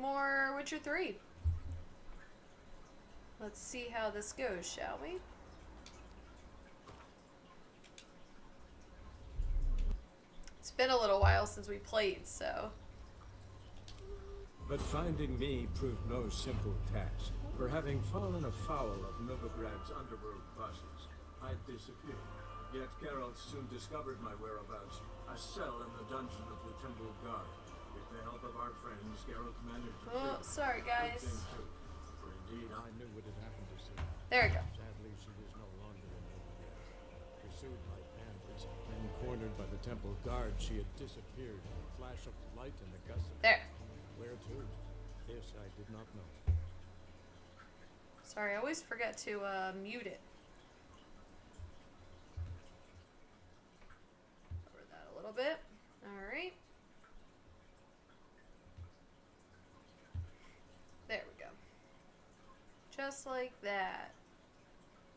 more Witcher 3. Let's see how this goes, shall we? It's been a little while since we played, so. But finding me proved no simple task. For having fallen afoul of Novigrad's underworld bosses, I disappeared. Yet Geralt soon discovered my whereabouts, a cell in the dungeon of the Temple Guard. The help of our friends, Geralt managed to Oh, sorry, guys. Good thing, too. For indeed, I knew what had happened to Ciri. There we go. Sadly, she was no longer in Novigrad. Pursued by bandits, then cornered by the Temple Guard, she had disappeared in a flash of light and a gust of There. Where to? This I did not know. Sorry, I always forget to uh, mute it. Lower that a little bit. Alright. There we go. Just like that.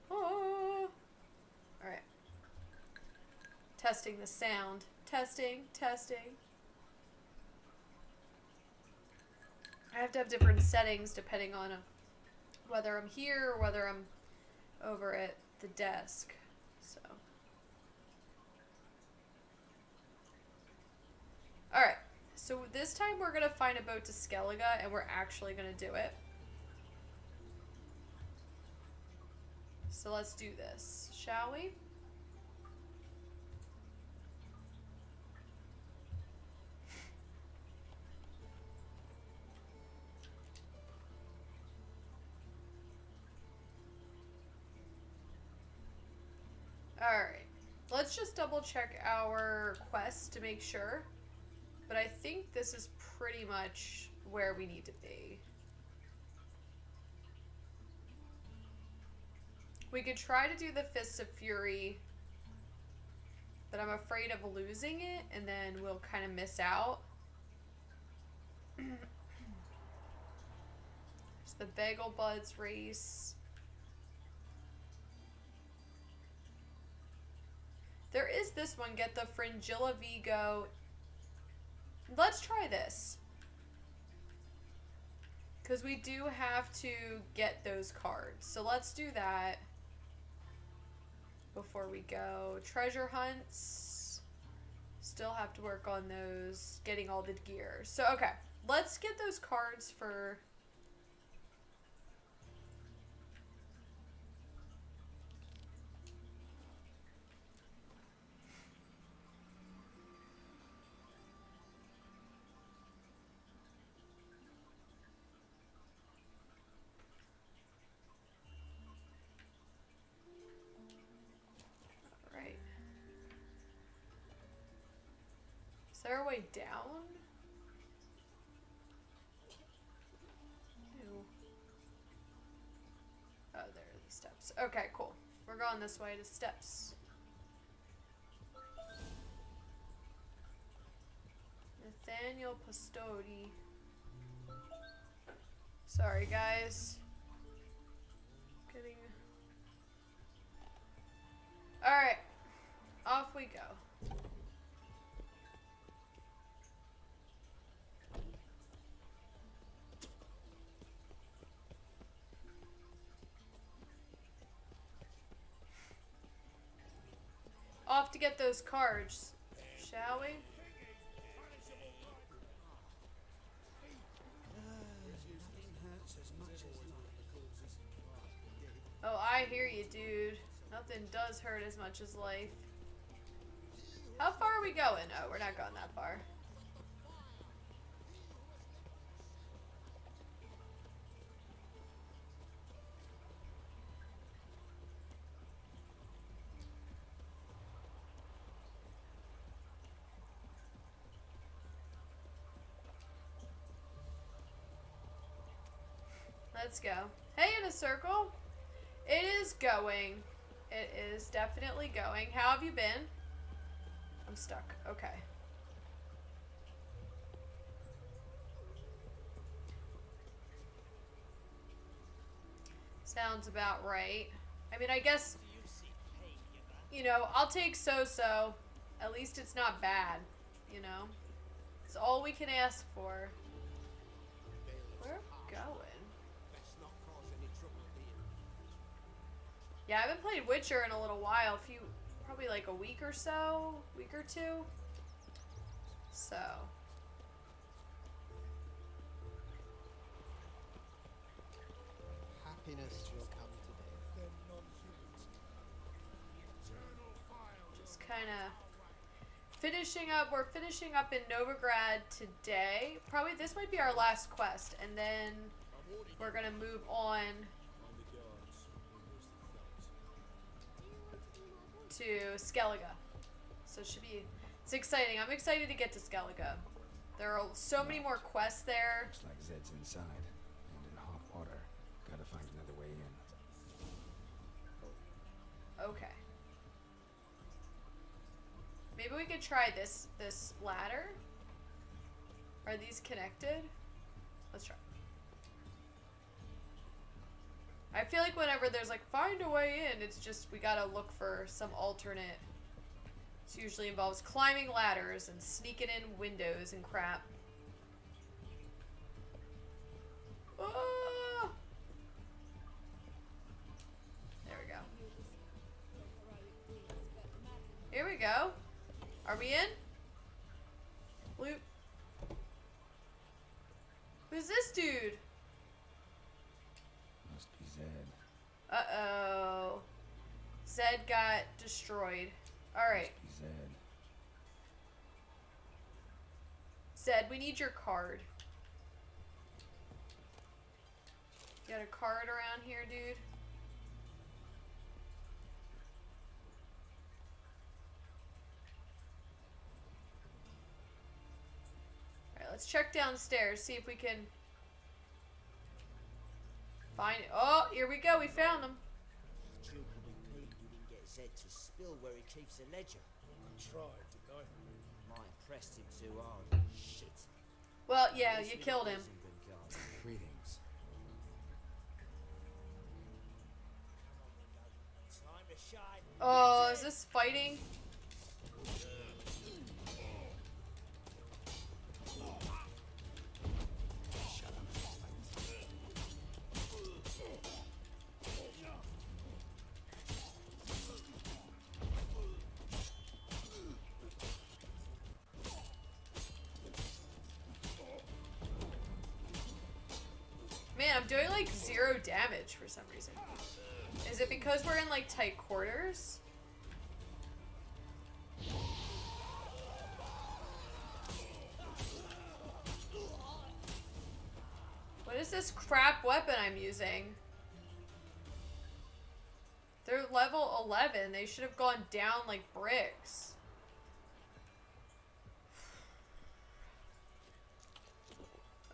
Oh. Alright. Testing the sound. Testing, testing. I have to have different settings depending on uh, whether I'm here or whether I'm over at the desk. So. Alright, so this time we're going to find a boat to Skellige and we're actually going to do it. So let's do this, shall we? Alright. Let's just double check our quest to make sure. But I think this is pretty much where we need to be. We could try to do the Fists of Fury, but I'm afraid of losing it, and then we'll kind of miss out. The Bagel Buds race. There is this one, get the Fringilla Vigo. Let's try this. Because we do have to get those cards. So let's do that before we go. Treasure hunts. Still have to work on those. Getting all the gear. So, okay. Let's get those cards for... there a way down? Ew. Oh, there are steps. Okay, cool. We're going this way to steps. Nathaniel Pastodi. Sorry, guys. Getting. Alright. Off we go. To get those cards, shall we? Oh, I hear you, dude. Nothing does hurt as much as life. How far are we going? Oh, we're not going that far. Let's go. Hey, in a circle. It is going. It is definitely going. How have you been? I'm stuck. Okay. Sounds about right. I mean, I guess, you know, I'll take so-so. At least it's not bad, you know? It's all we can ask for. We're going? Yeah, I haven't played Witcher in a little while. A few, probably like a week or so, week or two. So, Happiness will come today. just kind of finishing up. We're finishing up in Novigrad today. Probably this might be our last quest, and then we're gonna move on to Skellige. So it should be. It's exciting. I'm excited to get to Skellige. There are so many more quests there. Looks like Zed's inside and in hot water. Gotta find another way in. Okay. Maybe we could try this this ladder. Are these connected? Let's try. I feel like whenever there's like find a way in, it's just we gotta look for some alternate. This usually involves climbing ladders and sneaking in windows and crap. Ah! There we go. Here we go. Are we in? Loot. Who's this dude? Must be Zed. Uh oh. Zed got destroyed. Alright. Zed. Zed, we need your card. You got a card around here, dude? Alright, let's check downstairs, see if we can find it. Oh, here we go, we found them. Will be you didn't get Zed to spill where he keeps the ledger. I tried, didn't I? Pressed him too hard. Shit. Well, yeah, you killed him. Greetings. Oh, is this fighting? Like tight quarters? What is this crap weapon I'm using? They're level 11. They should have gone down like bricks.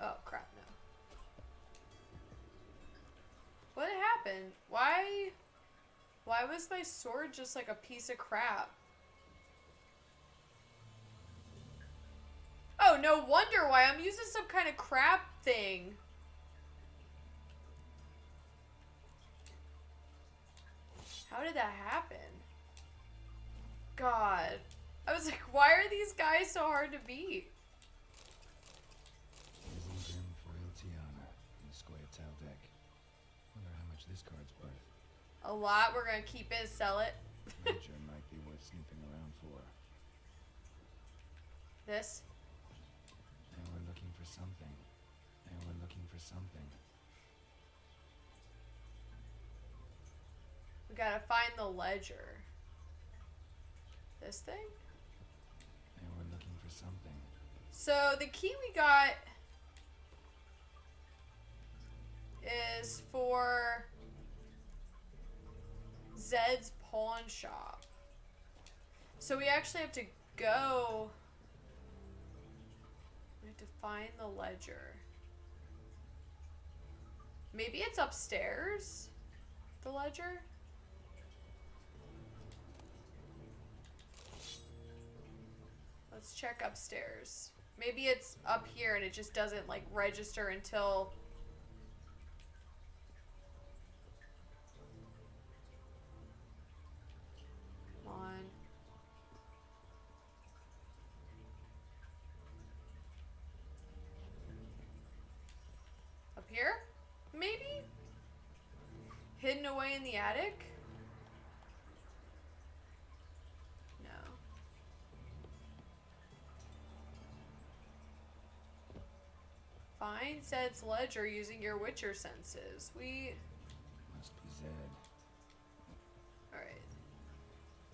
Oh, crap, no. What happened? Why... Was my sword just like a piece of crap? Oh, no wonder why. I'm using some kind of crap thing. How did that happen? God. I was like, why are these guys so hard to beat? A lot. We're gonna keep it, sell it. Ledger might be worth snooping around for. This. They were looking for something. They were looking for something. We gotta find the ledger. This thing? They were looking for something. So the key we got is for Zed's pawn shop. So we actually have to go. We have to find the ledger. Maybe it's upstairs. The ledger. Let's check upstairs. Maybe it's up here and it just doesn't like register until Come on. Up here? Maybe? Hidden away in the attic? No. Find Zed's ledger using your Witcher senses. We. Must be Zed. Alright.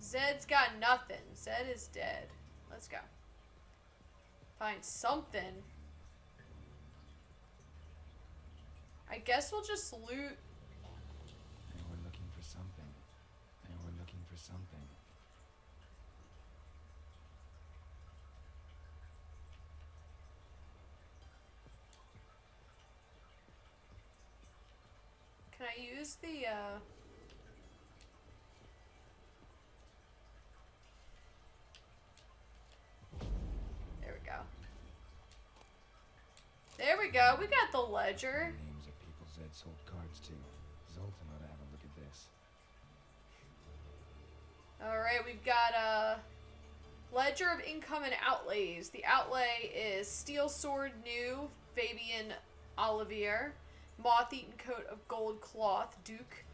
Zed's got nothing. Zed is dead. Let's go. Find something. I guess we'll just loot. And we're looking for something. And we're looking for something. Can I use the, uh... There we go. There we go. We got the ledger. Names of people Zed sold cards to. Zoltan ought to have a look at this. Alright, we've got a ledger of income and outlays. The outlay is Steel Sword New, Fabian Olivier, Moth Eaten Coat of Gold Cloth, Duke,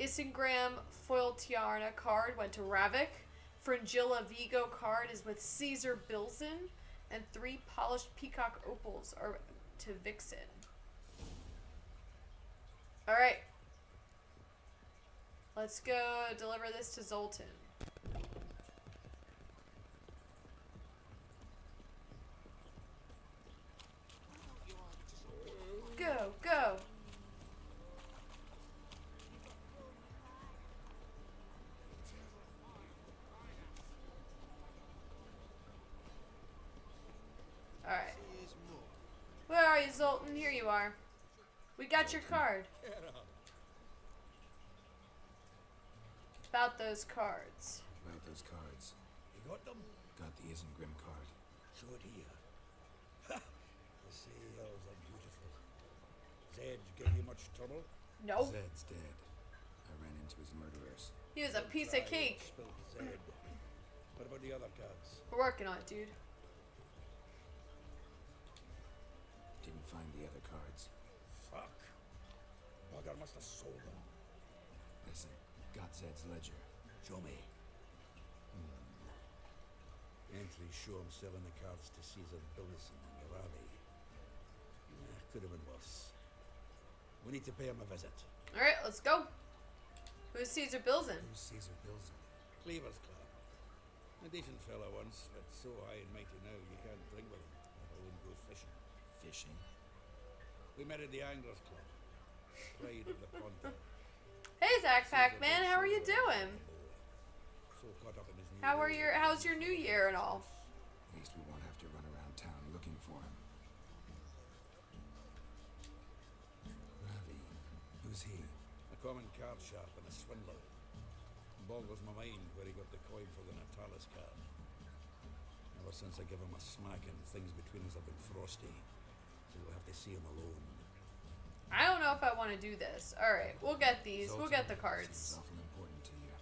Isengram Foil Tiara card went to Ravik, Fringilla Vigo card is with Caesar Bilzen. and three polished peacock opals are to Vixen. Alright. Let's go deliver this to Zoltan. Go, go. Alright. Where are you, Zoltan? Here you are. We got your card. About those cards. About those cards. You got them? Got the Isengrim card. Show it here. Ha! The sails are beautiful. Zed give you much trouble? Nope. Zed's dead. I ran into his murderers. He was a piece of cake. Spilt Zed. What about the other cards? We're working on it, dude. Didn't find the other cards. Fuck. Bugger must have sold them. Listen, got Zed's ledger. Show me. Entries show him selling the cards to Caesar Bilzen in Raleigh. Eh, could have been worse. We need to pay him a visit. Alright, let's go. Who's Caesar Bilzen? Who's Caesar Bilzen? Cleaver's Club. A decent fellow once, but so high and mighty now you can't drink with him. Let alone go fishing. Fishing. We met at the Anglers Club. Pride of the Pontar. Hey, Zach Pac-Man, how are you doing? Uh, so caught up in his new How are your How's your new year and all? At least we won't have to run around town looking for him. Ravi. Who's he? A common card sharp and a swindler. Boggles my mind where he got the coin for the Natalis card. Ever since I gave him a smack and things between us have been frosty. So we'll have to see him alone. I don't know if I want to do this. Alright, we'll get these. We'll get the Seems cards. awful important to you.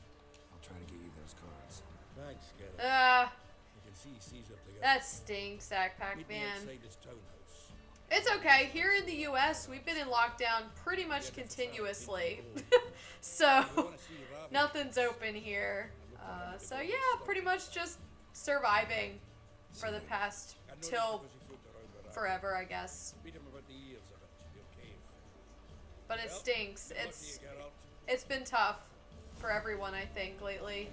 I'll try to get you those cards. Thanks, Geralt. Ah, you can see Caesar together. that stinks, Zach Meet Pac-Man. outside his townhouse. It's okay. Here in the U.S., we've been in lockdown pretty much continuously. so, We wanna see Ravi. nothing's open here. Uh, so, yeah, pretty much just surviving for the past till because he floated around with Ravi. forever, I guess. Beat him about the ears of it, your cave. But it stinks. good luck to It's it's been tough for everyone, I think, lately.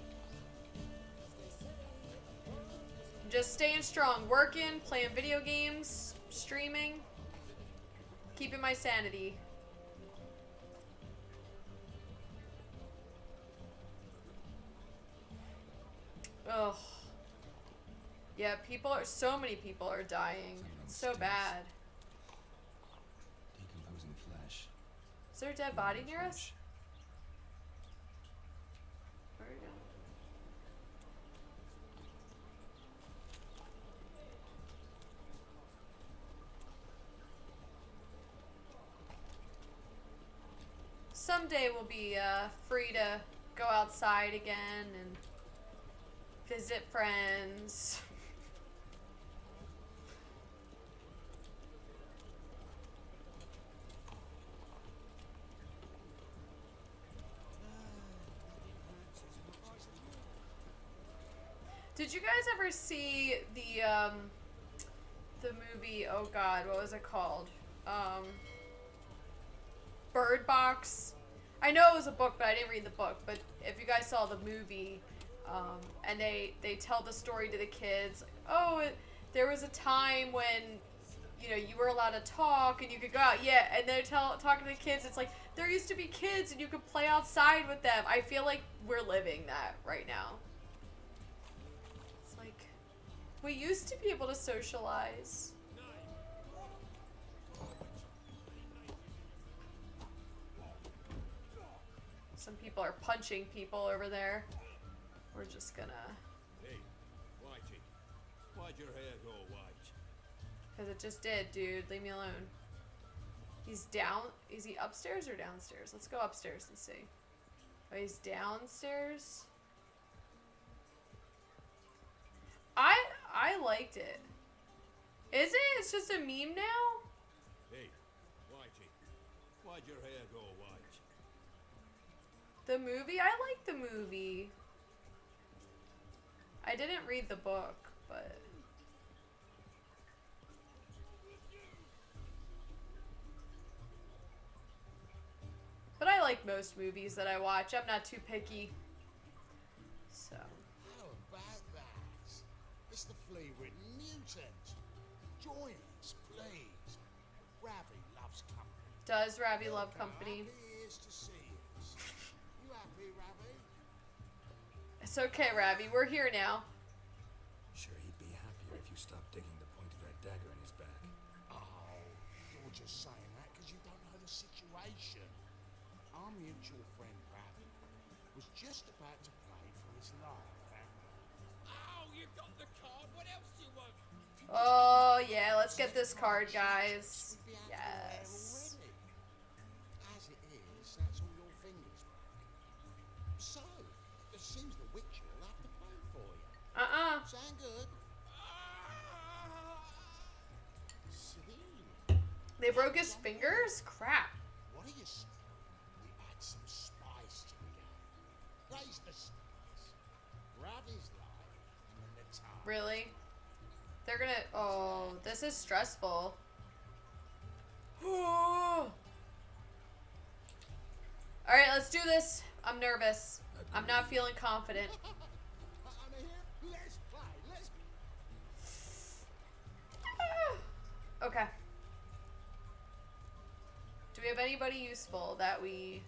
Just staying strong, working, playing video games, streaming, keeping my sanity. Ugh. Yeah, people are so many people are dying. It's so bad. Decomposing flesh. Is there a dead body near us? Where are we going? Someday we'll be uh, free to go outside again and visit friends. Did you guys ever see the um the movie? Oh God, what was it called? Um, Bird Box. I know it was a book, but I didn't read the book. But if you guys saw the movie, um, and they they tell the story to the kids, oh, it, there was a time when you know you were allowed to talk and you could go out, yeah, and they're tell talking to the kids. It's like there used to be kids and you could play outside with them. I feel like we're living that right now. We used to be able to socialize. Some people are punching people over there. We're just gonna, Hey, Whitey. Why'd your hair go white? cause it just did, dude. Leave me alone. He's down. Is he upstairs or downstairs? Let's go upstairs and see. Oh, he's downstairs. I I liked it. Is it? It's just a meme now. Hey, Whitey. Why'd your hair go white? The movie? I like the movie. I didn't read the book, but. But I like most movies that I watch. I'm not too picky. So. How about that? It's the Mutant. Join us, please. Ravi loves company. Does Ravi love company? Ravi is to see us. You happy, Ravi? It's okay, Ravi. We're here now. Oh, yeah. Let's get this card, guys. You'd be happy there Yes. As it is, that's all your fingers back. So, it seems the will have to play for you. Uh-uh. Sound good? Ah! See? They broke his fingers? Crap. What do you say? We add some spice to the game. Raise the stakes. Ravi's life and the time. Really? They're gonna. Oh, this is stressful. Alright, let's do this. I'm nervous. I'm not feeling confident. Okay. Do we have anybody useful that we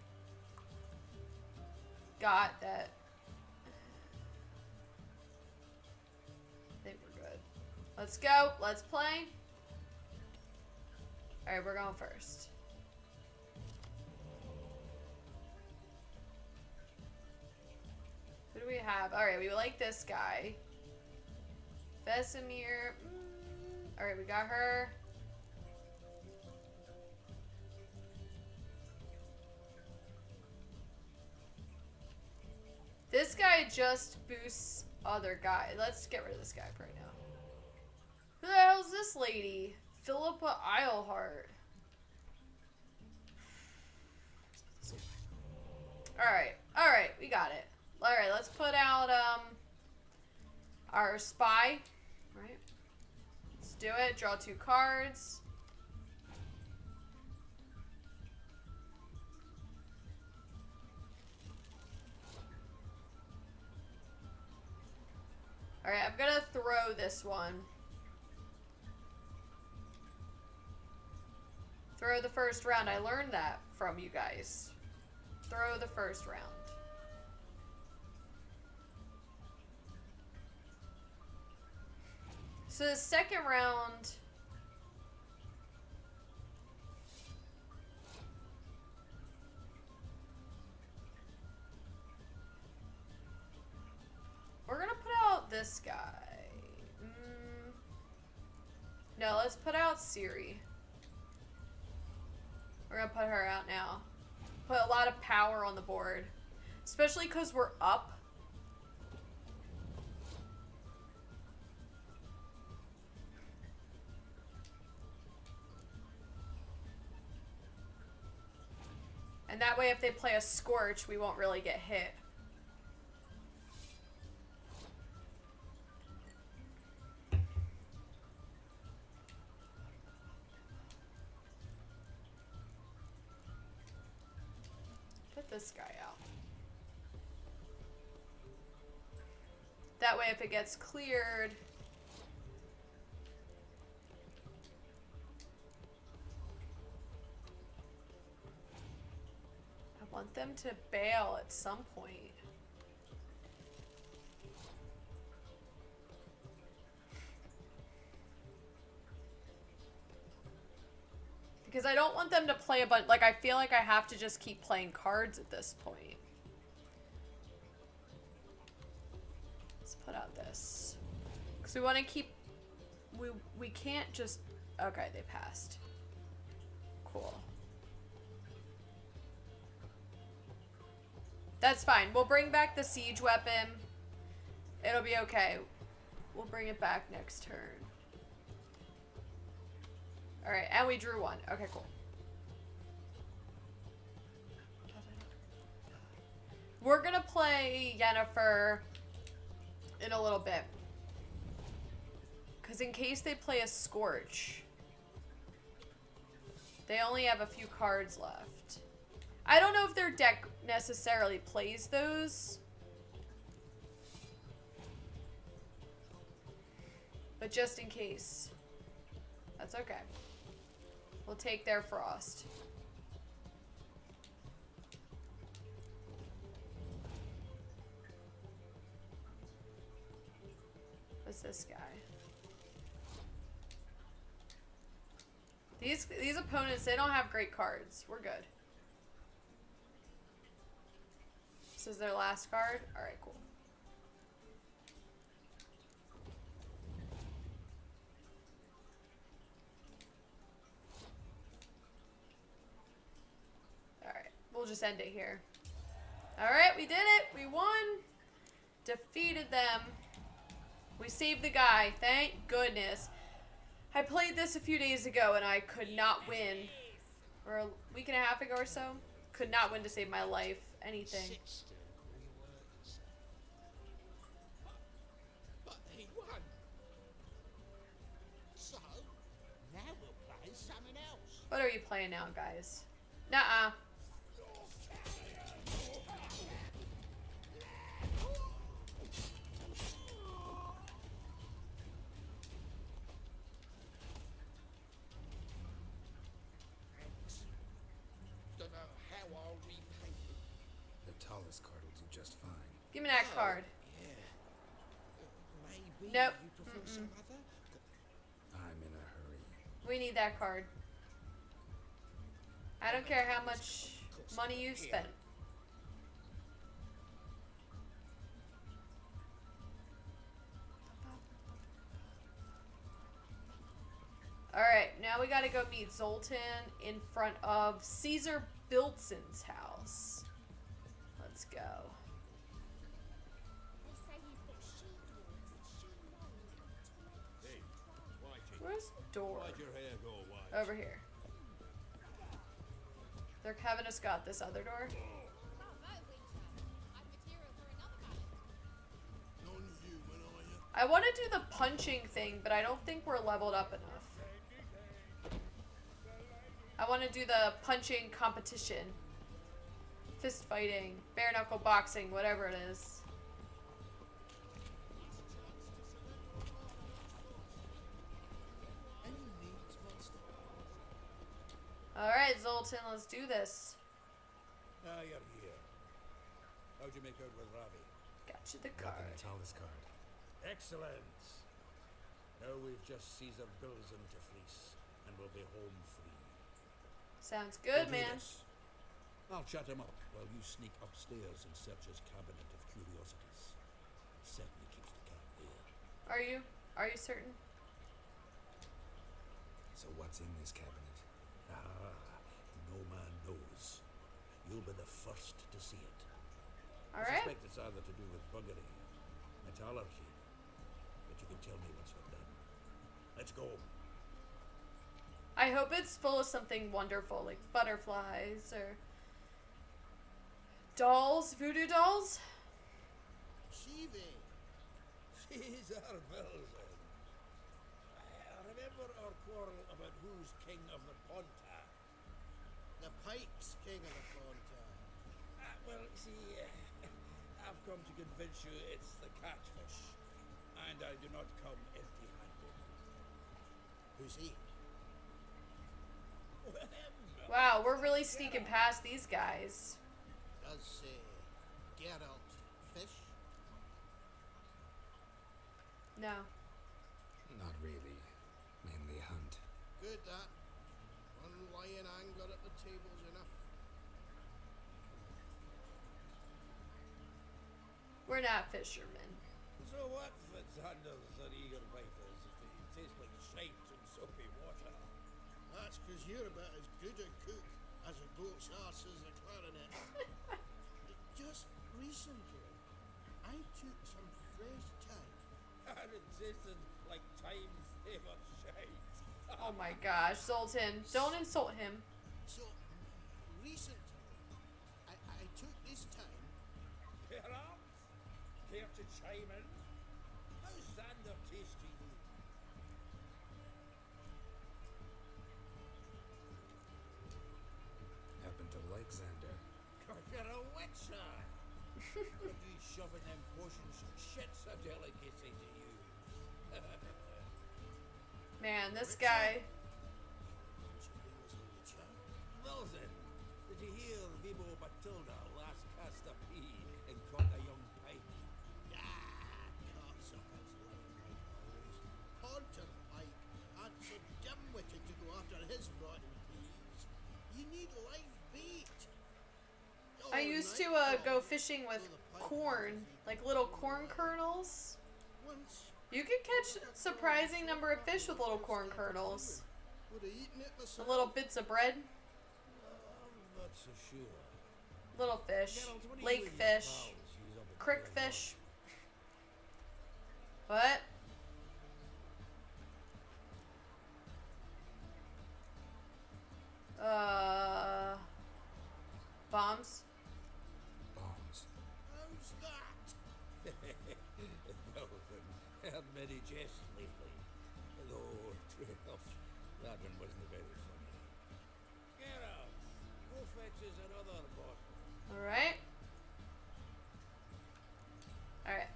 got that? Let's go. Let's play. Alright, we're going first. Who do we have? Alright, we like this guy. Vesemir. Mm, Alright, we got her. This guy just boosts other guy. Let's get rid of this guy right now. Who the hell's this lady? Philippa Eilhart. Alright, alright, we got it. Alright, let's put out um our spy. Right? Let's do it. Draw two cards. Alright, I'm gonna throw this one. Throw the first round. I learned that from you guys. Throw the first round. So the second round. We're gonna put out this guy. Mm. No, let's put out Ciri. We're gonna put her out now. Put a lot of power on the board. Especially because we're up. And that way, if they play a Scorch, we won't really get hit. This guy out. That way, if it gets cleared, I want them to bail at some point. Because I don't want them to play a bunch. Like, I feel like I have to just keep playing cards at this point. Let's put out this. Because we want to keep. We, we can't just. Okay, they passed. Cool. That's fine. We'll bring back the siege weapon. It'll be okay. We'll bring it back next turn. Alright, and we drew one. Okay, cool. We're gonna play Yennefer in a little bit. Because in case they play a Scorch, they only have a few cards left. I don't know if their deck necessarily plays those. But just in case. That's okay. We'll take their frost. What's this guy? These these opponents, they don't have great cards. We're good. This is their last card? Alright, cool. Alright, we'll just end it here. Alright, we did it! We won! Defeated them. We saved the guy. Thank goodness. I played this a few days ago and I could not win. Or a week and a half ago or so. Could not win to save my life. Anything. Sit still, rework yourself. But he won. So, now we'll play something else. What are you playing now, guys? Nuh-uh. Give me that Oh, card. Yeah. Maybe Nope. you prefer Mm-mm. some other? I'm in a hurry. We need that card. I don't care how much money you spent. Alright, now we gotta go meet Zoltan in front of Caesar Bilzen's house. Let's go. Where's the door? Why'd your hair go? Over here. They're having us got this other door. Bravo, Witcher. I've material for another battle. Non-human, are you? I want to do the punching thing, but I don't think we're leveled up enough. I want to do the punching competition. Fist fighting, bare knuckle boxing, whatever it is. Alright, Zoltan, let's do this. Ah, you're here. How'd you make out with Ravi? Got you the Got card. the tallest card. Excellent. Now we've just Caesar Bilzen to fleece, and we'll be home free. Sounds good, We'll man. this. I'll chat him up while you sneak upstairs and search his cabinet of curiosities. It Certainly keeps the cat there. Are you? Are you certain? So what's in this cabinet? Ah, no man knows. You'll be the first to see it. I Alright. suspect it's either to do with buggery, metallurgy, but you can tell me once we're done. Let's go. I hope it's full of something wonderful, like butterflies or dolls, voodoo dolls. Shivi. our Bilzen. I remember our quarrel about who's king of the Pontar. The Pike's king of the Pontar. Ah, Well, see, uh, I've come to convince you it's the catfish, and I do not come empty-handed. Who's he? Wow, we're really sneaking past these guys. Does uh, Geralt fish? No. Not really. Mainly hunt. Good that. One lion angler at the table's enough. We're not fishermen. So what fits handles are eager biters if they taste like shite and soapy water? That's because you're about as good a cook as a goat's arse is a clarinet. Just recently, I took some fresh thyme. And it tasted like time flavoured shite. Oh my gosh, Zoltan, don't insult him. So, recently, I, I took this time. Geralt, care to chime in? Man, this guy. Don't you know as a witcher? Well then, did you hear Vibo Batilda last cast a pea and caught a young pike? Ah, cocksuckers like always. Haunter Mike, and so dim-witted to go after his rotten peas. You need live bait. I used to uh, go fishing with Though the pike corn, like little corn kernels. Once You could catch a surprising number of fish with little corn kernels. The little bits of bread, little fish, lake fish, crick fish. What? Uh. Bombs. How's that? well, then, heard many jests lately. Though, true enough, that one wasn't very funny. Geralt, go fetch us another bottle. All right. All right.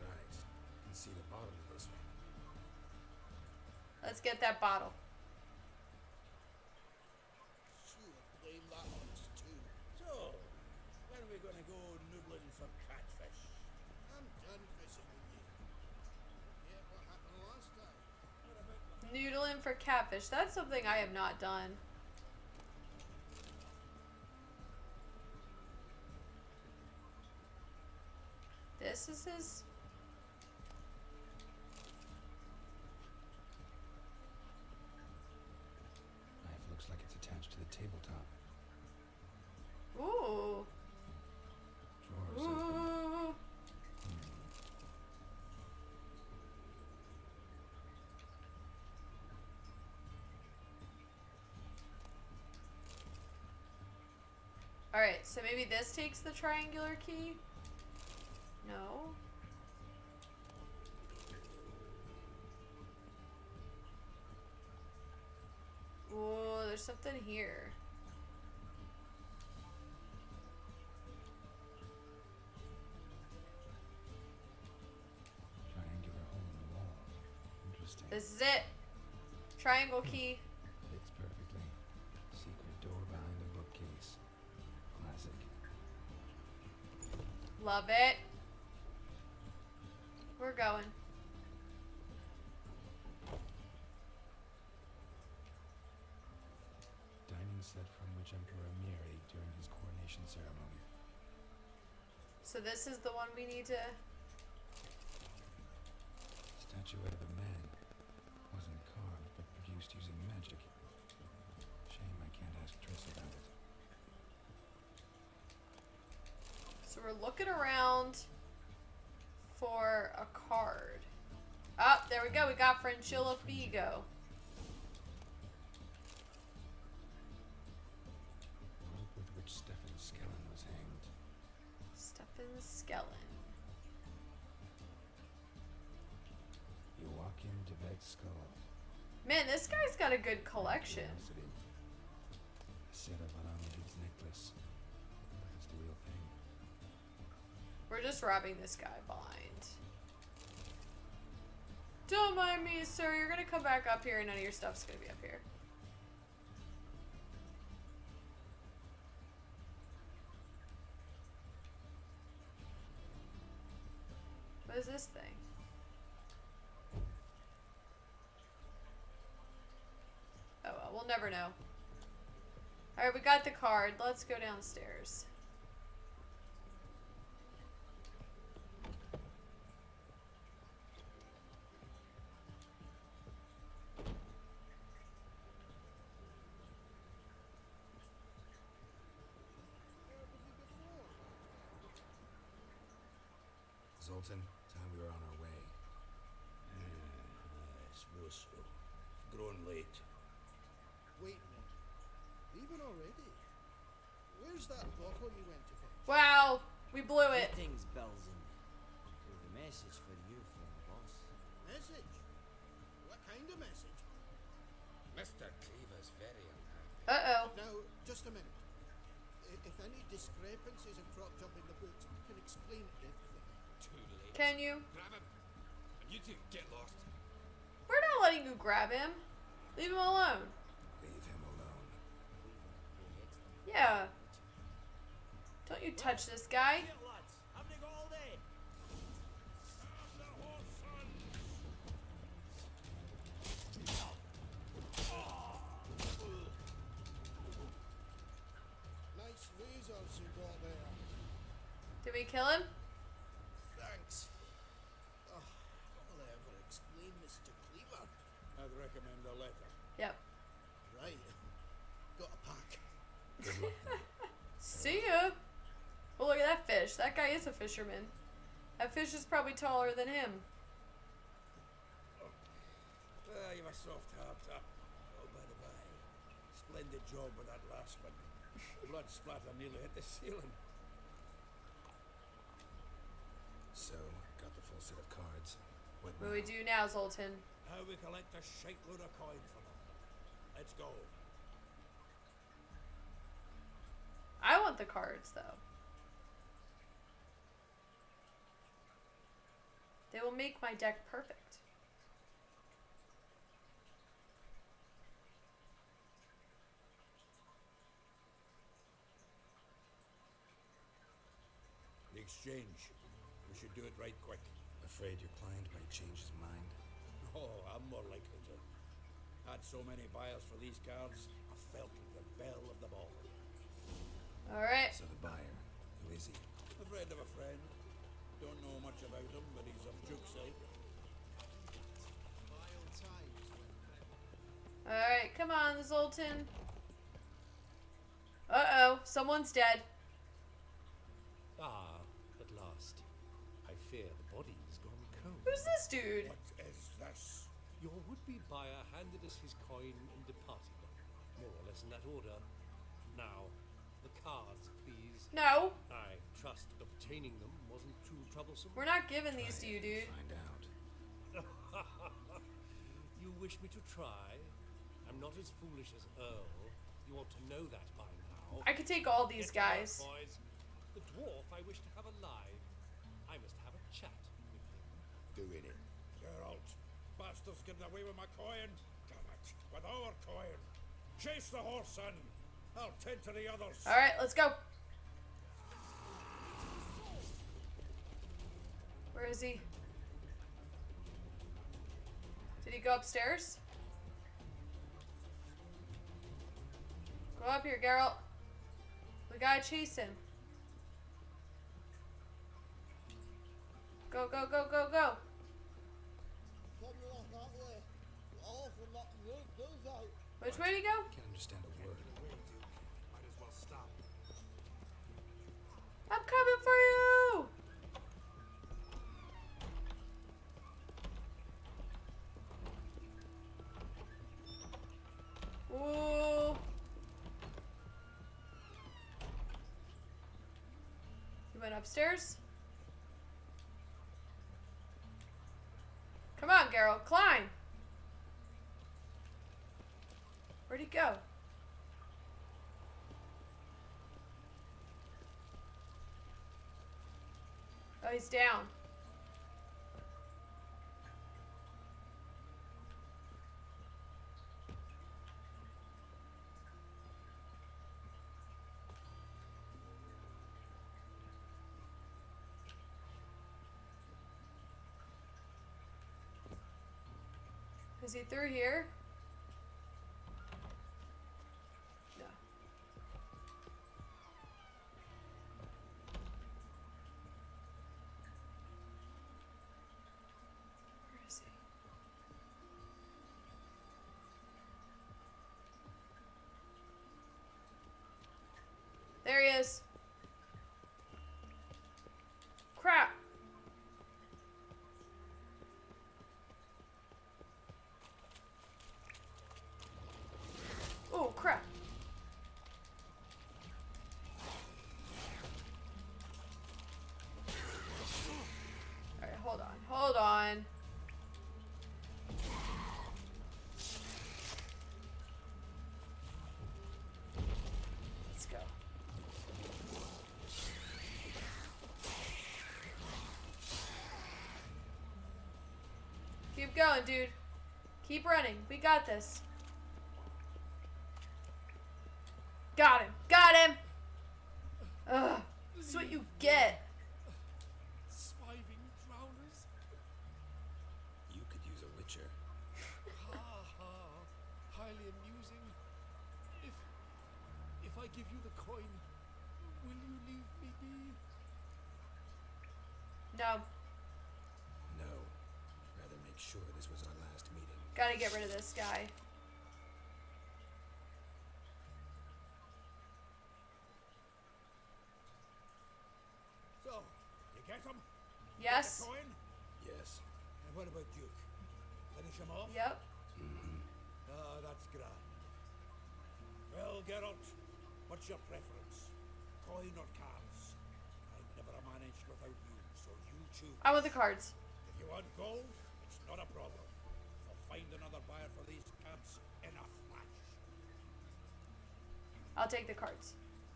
Right. Can see the bottom of this one. Let's get that bottle. Sure, blame that on us too. So, when are we going to go noodling for catfish? I'm done fishing with you. Yeah, what happened last time? What about Noodling for catfish. That's something I have not done. This is his. Knife looks like it's attached to the tabletop. Ooh. Drawers open. Ooh. Alright, so maybe this takes the triangular key? No. Ooh, there's something here. Triangular hole in the wall. Interesting. This is it. Triangle key. Love it. We're going. Dining set from which Emperor Mir ate during his coronation ceremony. So this is the one we need to. Statuette of a man. Wasn't carved, but produced using magic. Shame I can't ask Triss about it. So we're looking around for a card. Oh, there we go. We got Fringilla Vigo. With which Stefan Skellen was hanged. Stefan Skellen. Joachim de Skull. Man, this guy's got a good collection. We're just robbing this guy blind. Don't mind me, sir. You're gonna come back up here and none of your stuff's gonna be up here. What is this thing? Oh well, we'll never know. Alright, we got the card. Let's go downstairs. Where was he before? Zoltan, time we were on our way. I suppose so. It's grown late. Wait a minute. Leaving already? Where's that bottle you went to fetch? Wow, we blew it. Greetings, Bilzen. With a message for you from the boss. Message? What kind of message? Mr. Cleaver's very unhappy. Uh oh. Now, just a minute. If any discrepancies have cropped up in the books, you can explain everything. Too late. Can you? Grab him. And you two get lost. We're not letting you grab him. Leave him alone. Leave him alone. Yeah. Don't you touch this guy. Did we kill him? Thanks. Oh, will I ever explain this to Cleaver? I'd recommend a letter. Yep. Right. Got a pack. Good luck then. See ya. Oh, look at that fish. That guy is a fisherman. That fish is probably taller than him. Ah, you've a soft heart, huh? Oh, by the by. Splendid job with that last one. Blood splatter nearly hit the ceiling. So, got the full set of cards. What What do we do now, Zoltan? How we collect a shitload of coin for them. Let's go. I want the cards, though. They will make my deck perfect. The exchange. We should do it right quick. Afraid your client might change his mind? Oh, I'm more likely to. Had so many buyers for these cards, I felt like the belle of the ball. Alright. So the buyer, who is he? A friend of a friend. Don't know much about him, but he's of Duke's side. Wild times when friends Alright, come on, Zoltan. Uh oh, someone's dead. Ah, Who's this dude? What is this? Your would-be buyer handed us his coin and departed, more or less in that order. Now, the cards, please. No, I trust obtaining them wasn't too troublesome. we're not giving these to you, dude. Find out. you wish me to try? I'm not as foolish as Earl. You ought to know that by now. I could take all these Get to work, guys. boys. The dwarf I wish to have alive. I must have a chat with him. Doing it. Geralt. Bastards getting away with my coin. Damn it. With our coin. Chase the horse, son. I'll tend to the others. Alright, let's go. Where is he? Did he go upstairs? Go up here, Geralt. We gotta chase him. Go, go, go, go, go. Probably not that way. Awful not good, does out. Which way did he go? Can't understand a word. Might as well stop. I'm coming for you! Ooh. You went upstairs? Come on, Geralt, climb! Where'd he go? Oh, he's down. Is he through here? No. Where is he? There he is. Crap. Oh, crap. Alright, hold on. Hold on. Let's go. Keep going, dude. Keep running. We got this. Got him. Got him. Ugh. That's what you get. Swiving drowners? You could use a witcher. Ha ha. Highly amusing. If if I give you the coin, will you leave me be? No. No. Rather make sure this was our last meeting. Gotta get rid of this guy. So, you get him? Yes. Coin? Yes. And what about Duke? Finish him off? Yep. Ah, that's grand. Well, Geralt, what's your preference? Coin or cards? I've never managed without you, so you choose. I want the cards. If you want gold, it's not a problem. I'll find another buyer for these cards in a flash. I'll take the cards.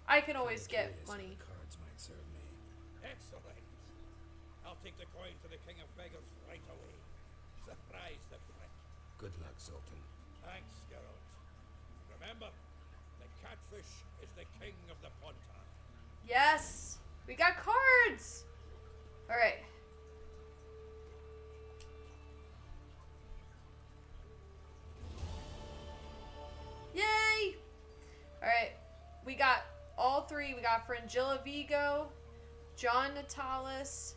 I can always Kinda get money. the cards might serve me. Excellent. I'll take the coin to the King of Beggars right away. Surprise the prick. Good luck, Zoltan. Thanks, Geralt. Remember, the catfish is the king of the Pontar. Yes. We got cards. All right. We got all three. We got Fringilla Vigo, John Natalis,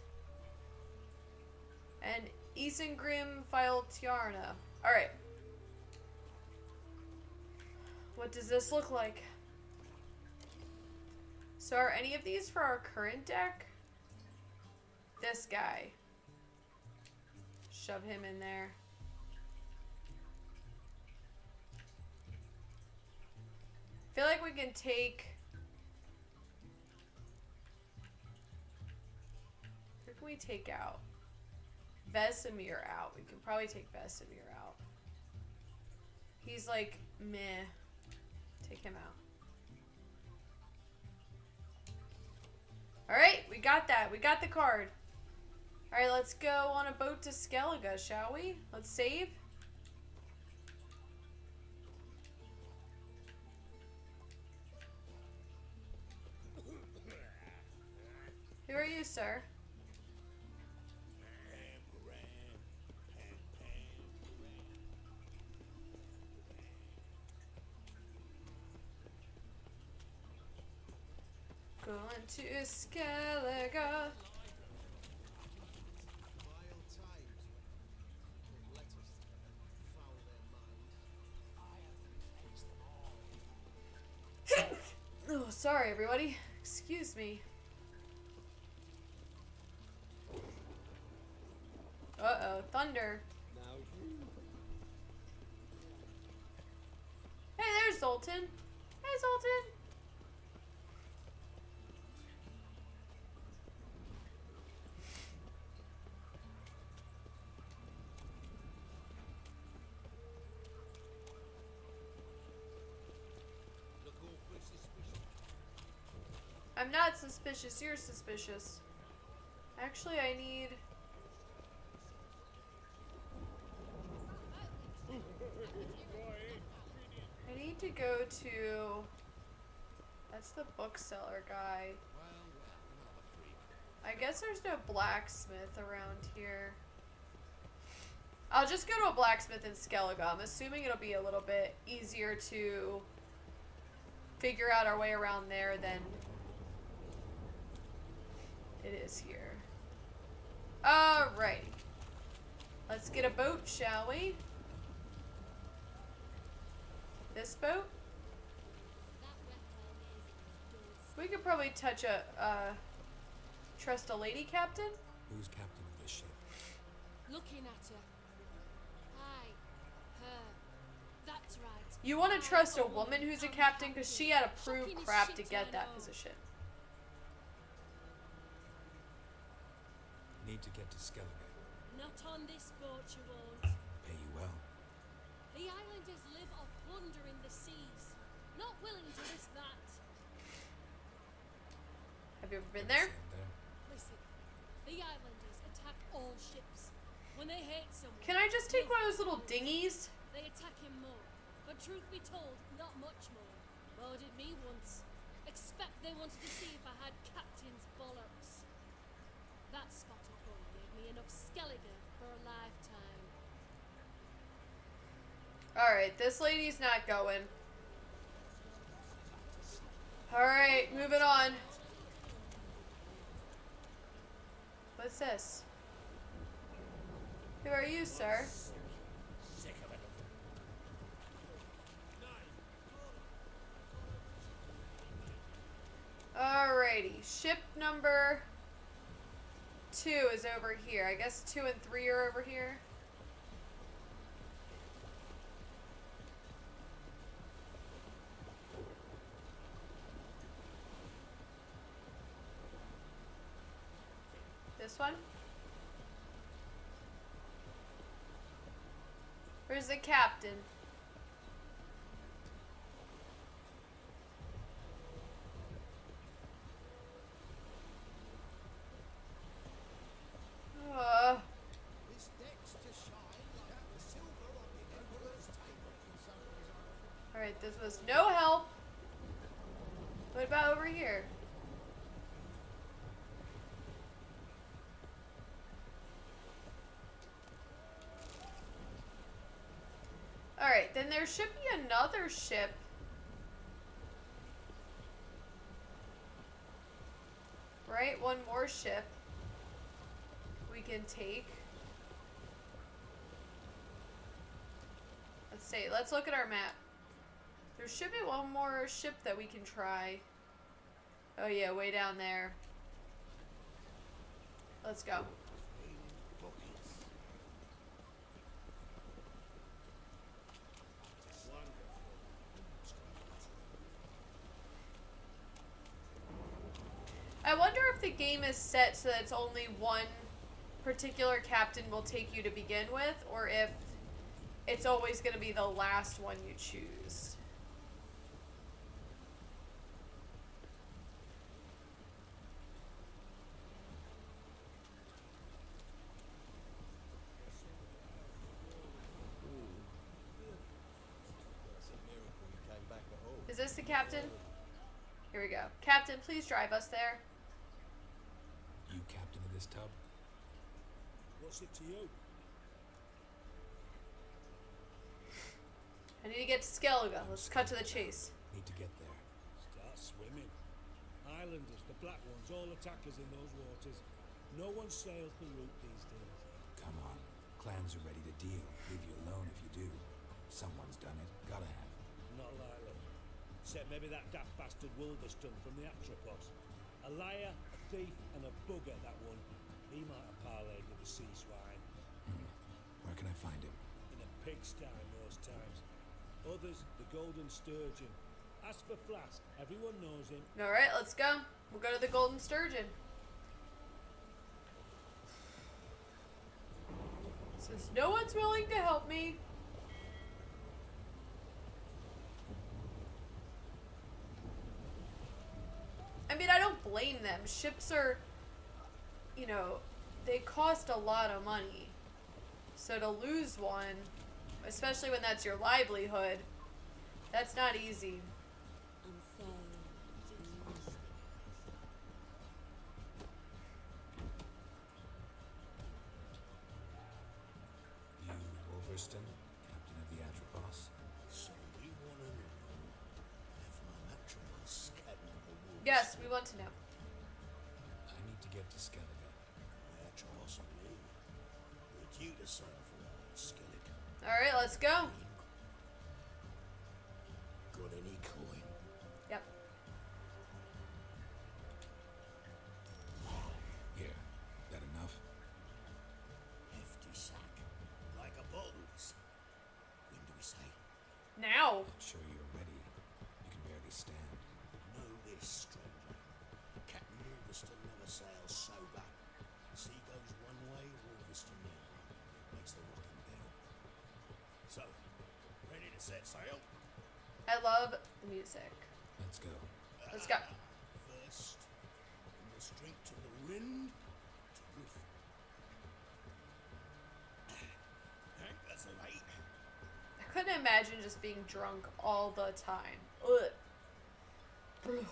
and Isengrim Faoiltiarna. All right. What does this look like? So are any of these for our current deck? This guy. Shove him in there. Feel like we can take... Who can we take out? Vesemir out. We can probably take Vesemir out. He's like, meh. Take him out. Alright, we got that. We got the card. Alright, let's go on a boat to Skellige, shall we? Let's save. Who are you, sir? Going to Skellige. Oh, sorry, everybody. Excuse me. Uh oh, thunder. Hey, there's Zoltan. Hey, Zoltan. I'm not suspicious. You're suspicious. Actually, I need. I need to go to. That's the bookseller guy. I guess there's no blacksmith around here. I'll just go to a blacksmith in Skellige. I'm assuming it'll be a little bit easier to figure out our way around there than it is here. Alright. Let's get a boat, shall we? This boat? We could probably touch a, uh, trust a lady captain? Who's captain of this ship? Looking at her. Aye. Her. That's right. You want to trust a woman who's a captain because she had to prove crap to get that position. Need to get to Skellige. Not on this boat, you won't. Pay you well. The islanders live off plundering the seas. Not willing to risk that. Have you ever been there? Listen, the islanders attack all ships. When they hate someone, Can I just take one of those little dinghies? they attack him more. But truth be told, not much more. Boarded me once. Expect they wanted to see if I had captain's bollocks. That spot of fun gave me enough Skellige for a lifetime. Alright, this lady's not going. Alright, moving on. What's this? Who are you, sir? Alrighty, ship number two is over here. I guess two and three are over here. One? Where's the captain? Uh, This deck's to shine like the silver on the emperor's table. Alright, this was no help. What about over here? Alright, then there should be another ship. Right? One more ship we can take. Let's see. Let's look at our map. There should be one more ship that we can try. Oh yeah, way down there. Let's go. I wonder if the game is set so that it's only one particular captain will take you to begin with, or if it's always going to be the last one you choose. Is this the captain? Here we go. Captain, please drive us there. You captain of this tub? What's it to you? I need to get to Skellige. Let's cut to the chase. Need to get there. Start swimming. Islanders, the black ones, all attackers in those waters. No one sails the route these days. Come on. Clans are ready to deal. Leave you alone if you do. Someone's done it. Gotta have. Not likely. Except maybe that daft bastard Wolverston from the Atropos. A liar, a thief, and a bugger, that one. He might have parlayed with the sea swine. Where can I find him? In a pigsty most times. Others, the golden sturgeon. Ask for Flask. Everyone knows him. Alright, let's go. We'll go to the Golden Sturgeon. Since no one's willing to help me. I mean, I don't blame them. Ships are you know, they cost a lot of money. So to lose one, especially when that's your livelihood, that's not easy. You, Wolverston, captain of the Atropos? So we want to know if my Atropos scattered the wolves. Yes, we want to know. All right, let's go. I love the music. Let's go. Let's go. First, from the street to the wind, to Woodford. Hank, that's a light. I couldn't imagine just being drunk all the time. Ugh. Ugh.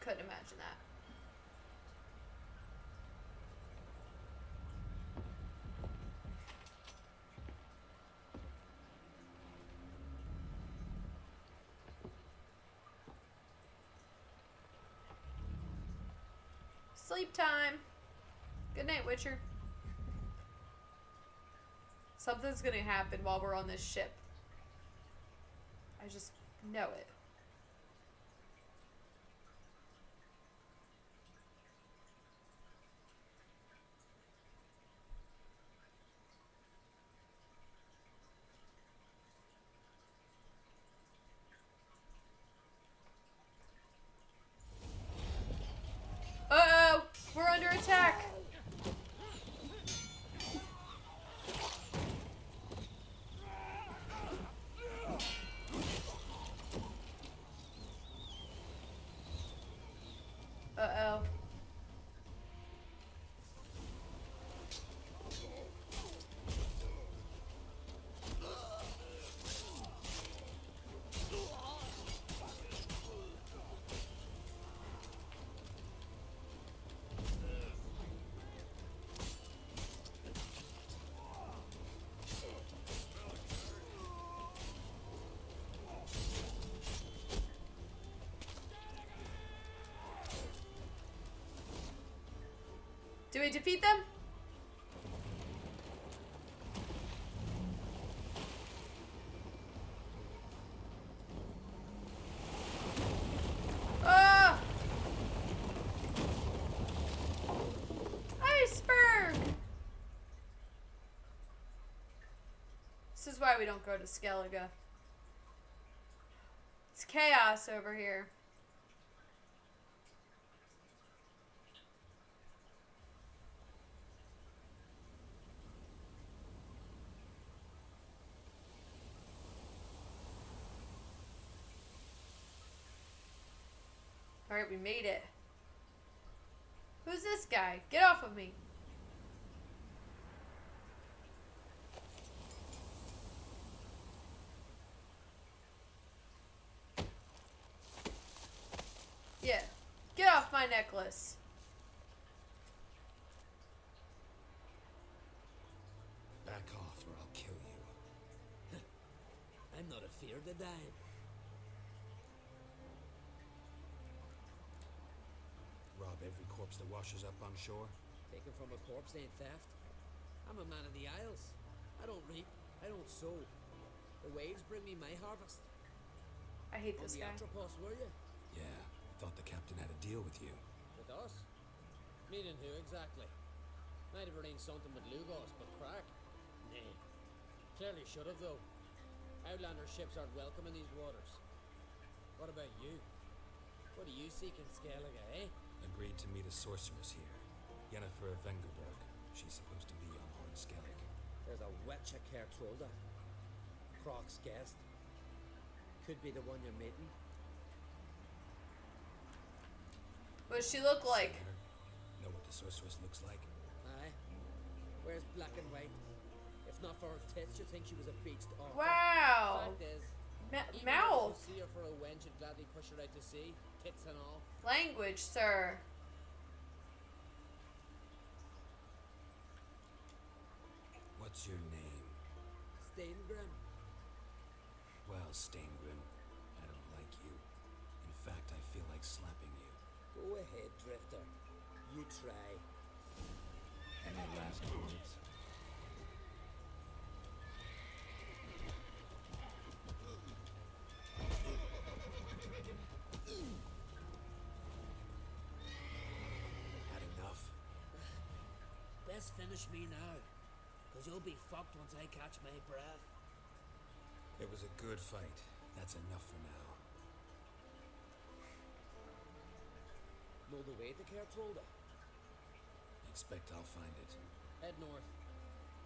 Couldn't imagine that. Sleep time. Good night, Witcher. Something's gonna happen while we're on this ship. I just know it. Do we defeat them? Ah! Iceberg! This is why we don't go to Skellige. It's chaos over here. We made it. Who's this guy? Get off of me. Yeah. Get off my necklace. Back off or I'll kill you. I'm not afeard of dying. Rob every corpse that washes up on shore. Taken from a corpse ain't theft. I'm a man of the Isles. I don't reap, I don't sow. The waves bring me my harvest. I hate On this the guy. Atropos, were you? Yeah, thought the captain had a deal with you. With us? Meaning who exactly? Might have arranged something with Lugos, but Crach? Nay. Clearly should have, though. Outlander ships aren't welcome in these waters. What about you? What are you seeking, Skellige, eh? Agreed to meet a sorceress here. Yennefer of Vengerberg. She's supposed to be on Horn Skellig. There's a witch at Kertrolda. Crach's guest. Could be the one you're meeting. What does she look like? Know what the Swiss Swiss looks like? Aye. Where's black and white? If not for her tits, you'd think she was a beached orca. Oh, wow. Fact is, Ma- even mouth. those who see her for a wench and gladly push her out to sea, tits and all. Language, sir. What's your name? Steingrim. Well, Steingrim, I don't like you. In fact, I feel like slapping you. Go ahead, Drifter. You try. Any last words? Had enough? Best finish me now. Because you'll be fucked once I catch my breath. It was a good fight. That's enough for now. Know the way to Kaer Trolde? Expect I'll find it. Head north.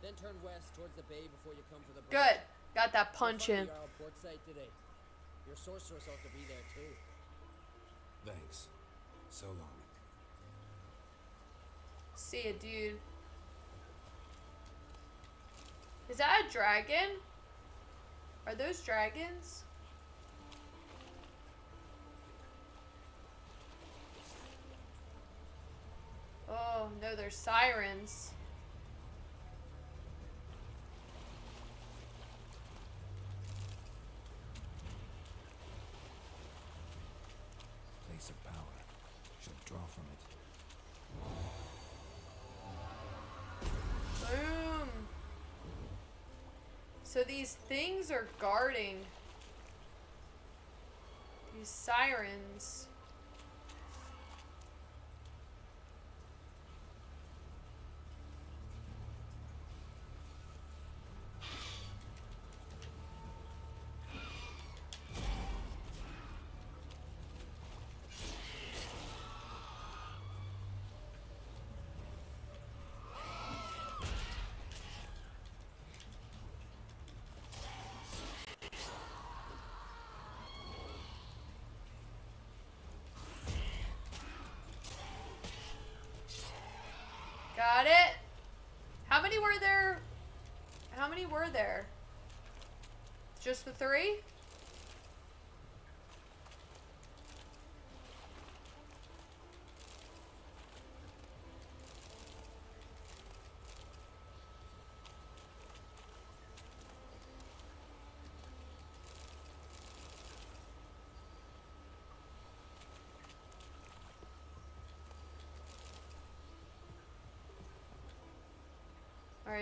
Then turn west towards the bay before you come to the Good. Got that punch in. find the Jarl port side today. Your sorceress ought to be there too. Thanks. So long. See ya, dude. Is that a dragon? Are those dragons? Oh, no, they're sirens. Place of power. Should draw from it. Boom. So these things are guarding these sirens. Got it. How many were there? How many were there? Just the three?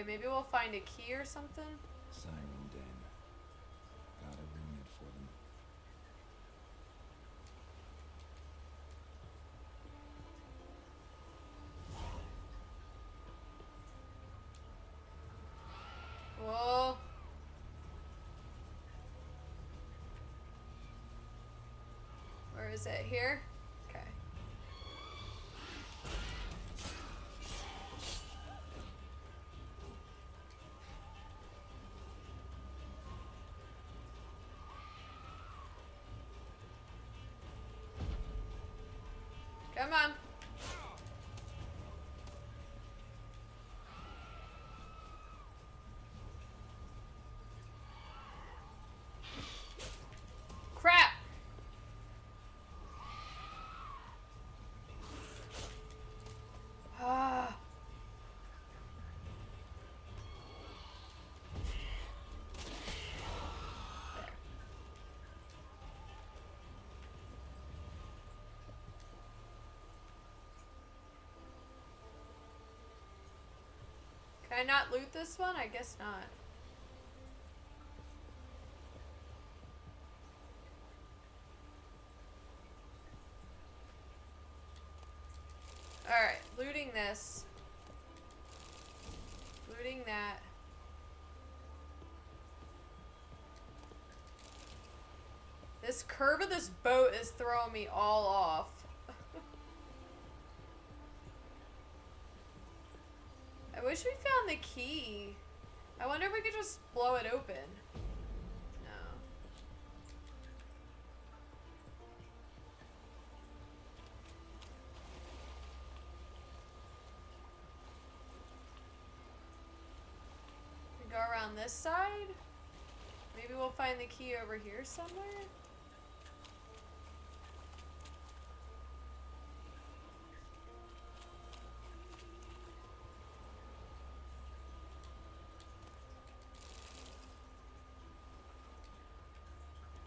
Maybe we'll find a key or something. Siren Den. Gotta ruin it for them. Whoa. Where is it? Here? Come on. Crap. Ah. There. Can I not loot this one? I guess not. Alright, looting this. Looting that. This curve of this boat is throwing me all off. I wish we found the key. I wonder if we could just blow it open. No. On this side. Maybe we'll find the key over here somewhere.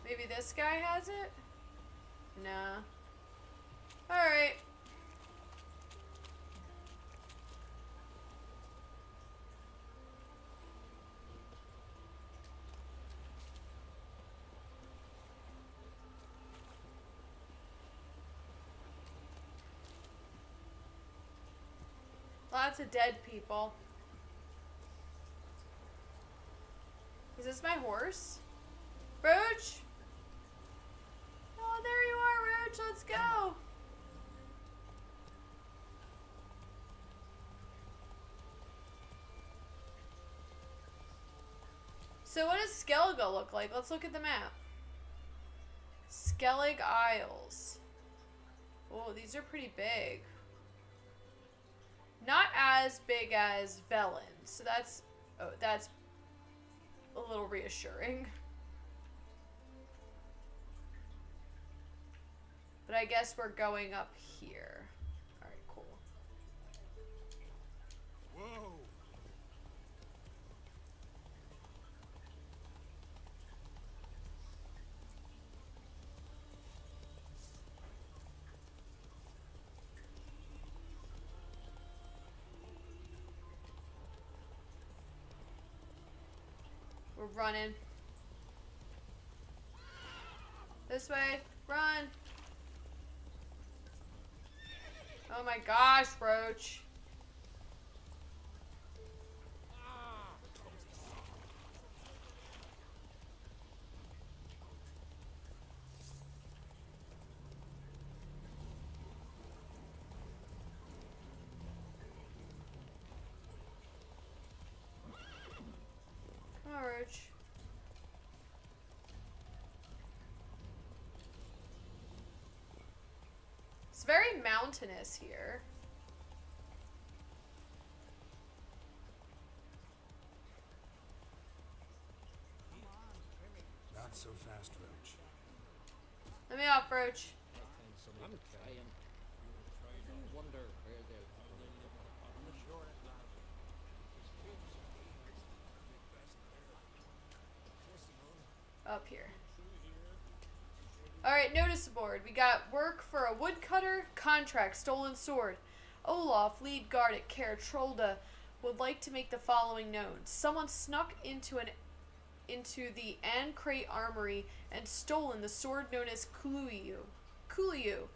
Maybe this guy has it? Nah. Alright. Lots of dead people. Is this my horse? Roach? Oh, there you are, Roach. Let's go. So what does Skellige look like? Let's look at the map. Skellig Isles. Oh, these are pretty big. Not as big as Velen, so that's oh, that's a little reassuring. But I guess we're going up here. Alright, cool. Whoa! We're running. This way. Run. Oh my gosh, Roach. Come on, Roach. It's very mountainous here. Not so fast, Roach. Let me off, Roach. I'm trying. I wonder where they're Up here. Alright, notice board. We got work for a woodcutter, contract, stolen sword. Olaf, lead guard at Kaer Trolde, would like to make the following known. Someone snuck into an into the an Craite armory and stolen the sword known as Kuliu. Kuliu.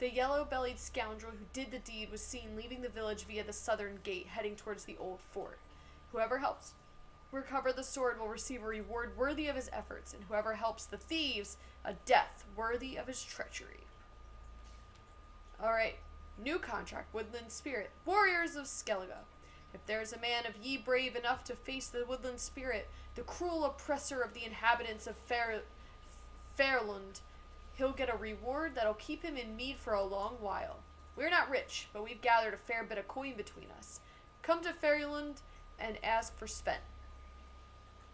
The yellow-bellied scoundrel who did the deed was seen leaving the village via the southern gate, heading towards the old fort. Whoever helps recover the sword will receive a reward worthy of his efforts, and whoever helps the thieves, a death worthy of his treachery. Alright, new contract, Woodland Spirit, Warriors of Skellige. If there's a man of ye brave enough to face the Woodland Spirit, the cruel oppressor of the inhabitants of Fair- Fayrlund, he'll get a reward that'll keep him in mead for a long while. We're not rich, but we've gathered a fair bit of coin between us. Come to Fayrlund and ask for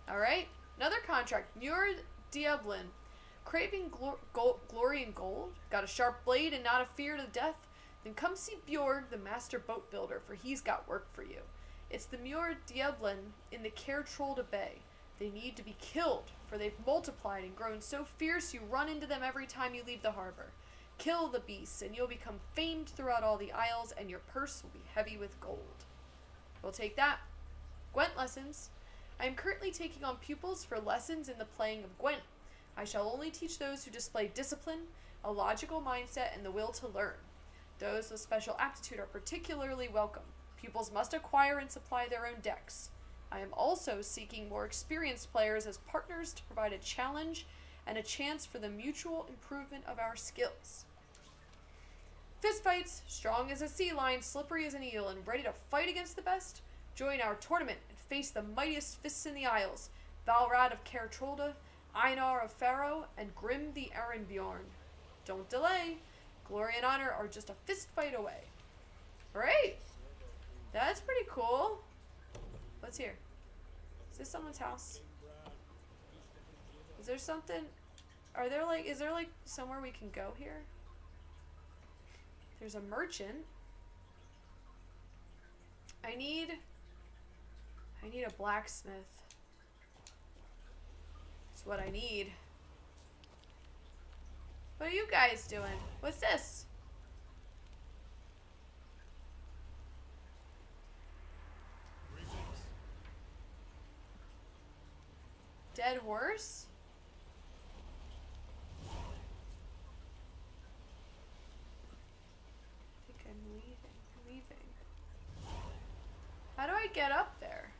Sven. Alright, another contract. Muire D'yaeblen. Craving glory and gold? Got a sharp blade and not a fear to death? Then come see Bjorg, the master boat builder, for he's got work for you. It's the Muire D'yaeblen in the Care Bay. They need to be killed, for they've multiplied and grown so fierce you run into them every time you leave the harbor. Kill the beasts, and you'll become famed throughout all the isles, and your purse will be heavy with gold. We'll take that. Gwent lessons. I am currently taking on pupils for lessons in the playing of Gwent. I shall only teach those who display discipline, a logical mindset, and the will to learn. Those with special aptitude are particularly welcome. Pupils must acquire and supply their own decks. I am also seeking more experienced players as partners to provide a challenge and a chance for the mutual improvement of our skills. Fistfights, strong as a sea lion, slippery as an eel, and ready to fight against the best? Join our tournament face the mightiest fists in the Isles Valrad of Kaer Trolde, Einar of Faro, and Grim the Erenbjorn. Don't delay. Glory and honor are just a fist fight away. Alright. That's pretty cool. What's here? Is this someone's house? Is there something? Are there like? Is there like somewhere we can go here? There's a merchant. I need. I need a blacksmith. That's what I need. What are you guys doing? What's this? Dead horse? I think I'm leaving. I'm Leaving. How do I get up there?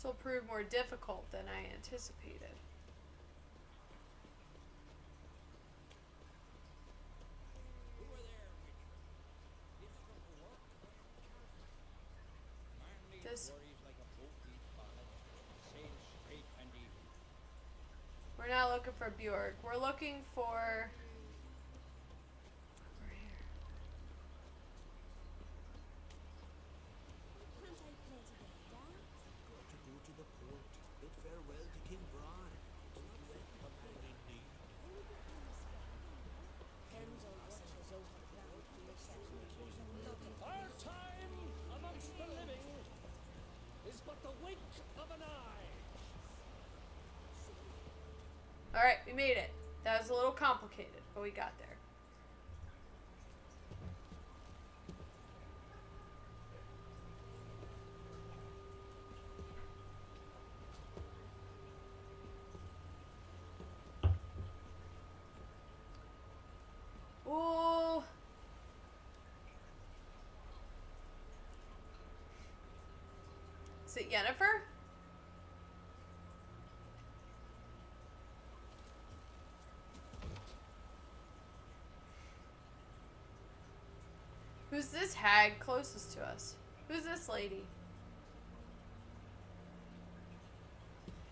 This will prove more difficult than I anticipated. We're not looking for Bjork. We're looking for. Over here. Can't I play together, Dad? Got to go to the port. Bid farewell to King Bran. It's not yet a man in need. Kendall watches over ground for yourself on occasion. Look at Our time amongst the living is but the wink of an eye. Alright, we made it. That was a little complicated, but we got there. Ooh. Is it Yennefer? Who's this hag closest to us? Who's this lady?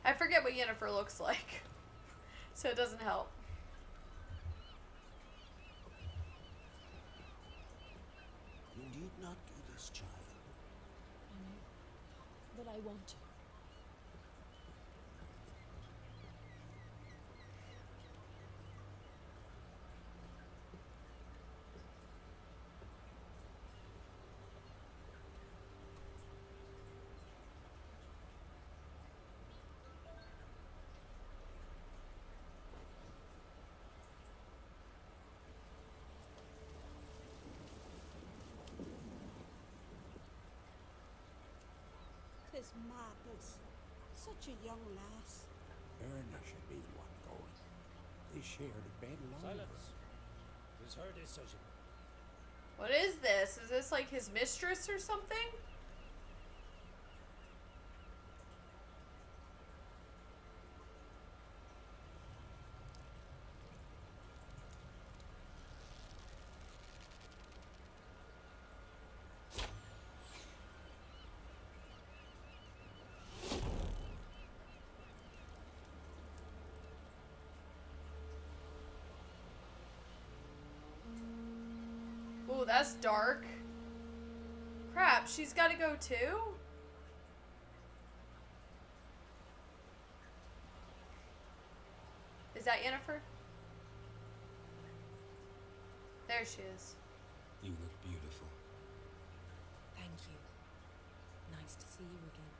I forget what Yennefer looks like, so it doesn't help. You need not do this, child. I know. But I want to. Tis madness. Such a young lass. Erna should be the one going. They shared a bed longer. Silence. It is her decision. What is this? Is this like his mistress or something? Ooh, that's dark. Crap, she's gotta go too? Is that Yennefer? There she is. You look beautiful. Thank you. Nice to see you again.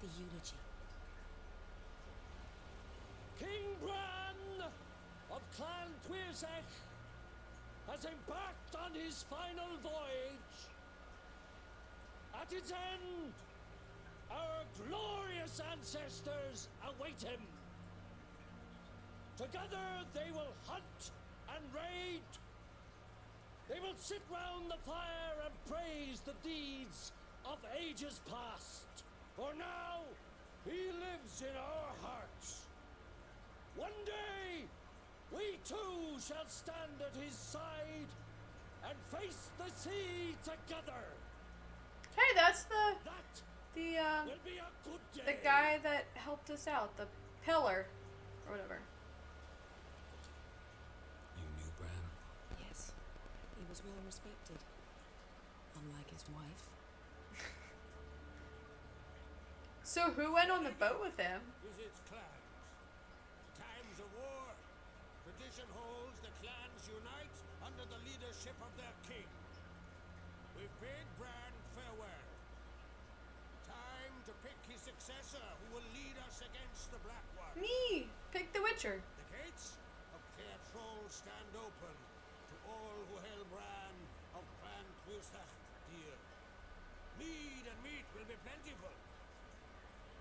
The eulogy. King Bran of Clan Tuirseach has embarked on his final voyage. At its end, our glorious ancestors await him. Together they will hunt and raid. They will sit round the fire and praise the deeds of ages past. For now, he lives in our hearts. One day, we too shall stand at his side and face the sea together. Hey, that's the That the um will be a good day. the guy that helped us out, the pillar or whatever. You knew Bran. Yes, he was well respected. Unlike his wife. So who went on the boat with him? Successor who will lead us against the Black One. Me, pick the Witcher. The gates of Kaer Trolde stand open to all who hail Bran of Clan Tuirseach dear. Mead and meat will be plentiful.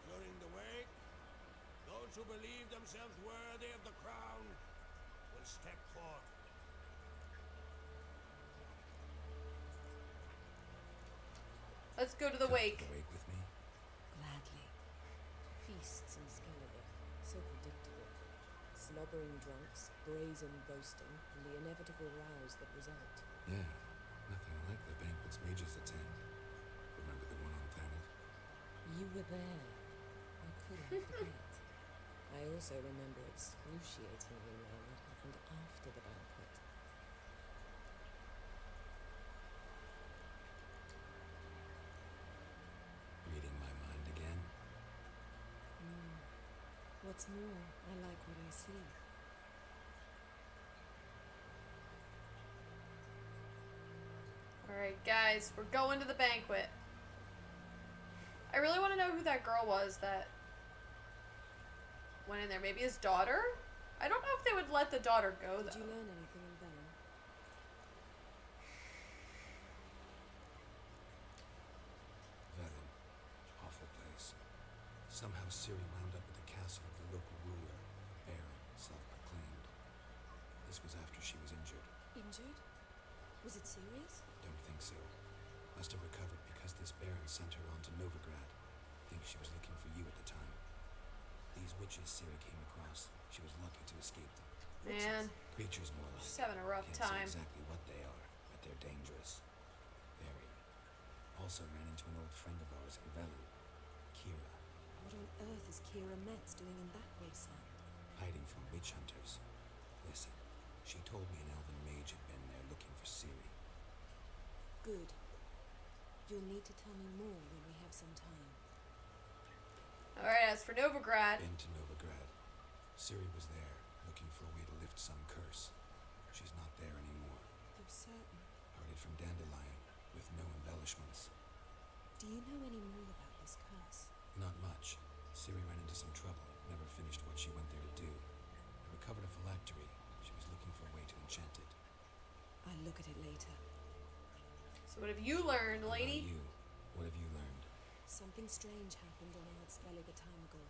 During the wake, those who believe themselves worthy of the crown will step forth. Let's go to the wake. The wake with me? Gladly. Feasts in Skellige, so predictable. Slobbering drunks, brazen boasting, and the inevitable rows that result. Yeah, nothing like the banquets mages attend. Remember the one on Thanet? You were there. I couldn't forget. I also remember excruciatingly well what happened after the banquet. Reading my mind again? Mm. What's more, I like what I see. Alright, guys, we're going to the banquet. I really want to know who that girl was that went in there. Maybe his daughter? I don't know if they would let the daughter go, Did you though. learn anything in Velen? Velen. Awful place. Somehow Ciri wound up at the castle of the local ruler, a baron, self-proclaimed. This was after she was injured. Injured? Was it serious? Don't think so. Must have recovered because this baron sent her on to Novigrad. Think she was looking for you at the time. These witches Ciri came across, she was lucky to escape them. Man, Creatures more like. she's having a rough Can't time. say exactly what they are, but they're dangerous. Very. Also ran into an old friend of ours in Velen, Keira, What on earth is Keira Metz doing in that wasteland? hiding from witch hunters. Listen, she told me an elven mage had been there looking for Ciri. Good. You'll need to tell me more when we have some time. Alright, as for Novigrad, Been to Novigrad. Ciri was there, looking for a way to lift some curse. She's not there anymore. You're certain? Heard it from Dandelion, with no embellishments. Do you know any more about this curse? Not much. Ciri ran into some trouble, never finished what she went there to do. I recovered a phylactery. She was looking for a way to enchant it. I'll look at it later. So what have you learned, lady? you? What have you learned? Something strange happened on Ard Skellig a time ago.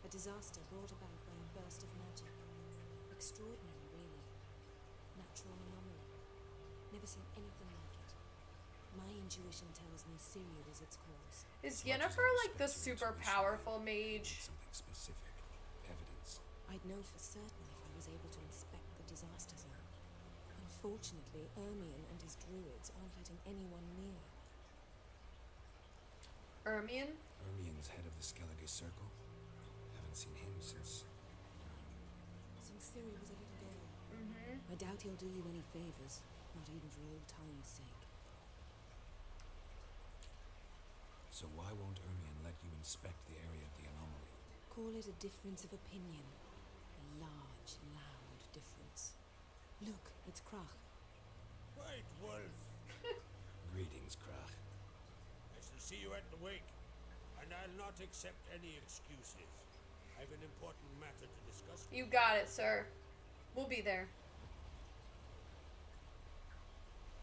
A disaster brought about by a burst of magic. Extraordinary, really. Natural anomaly. Never seen anything like it. My intuition tells me Ciri was its cause. Is As much as I Yennefer like the super powerful mage? Something specific. Evidence. I'd know for certain if I was able to inspect the disaster zone. Unfortunately, Ermion and his druids aren't letting anyone near. Ermion? Ermion's head of the Skellige Circle. Haven't seen him since. Since Ciri was a little girl. Mm-hmm. I doubt he'll do you any favors, not even for old time's sake. So why won't Ermion let you inspect the area of the anomaly? Call it a difference of opinion. A large, loud difference. Look, it's Crach. White Wolf, Greetings, Crach. I shall see you at the wake, and I'll not accept any excuses. I've an important matter to discuss. with You got it, sir. We'll be there.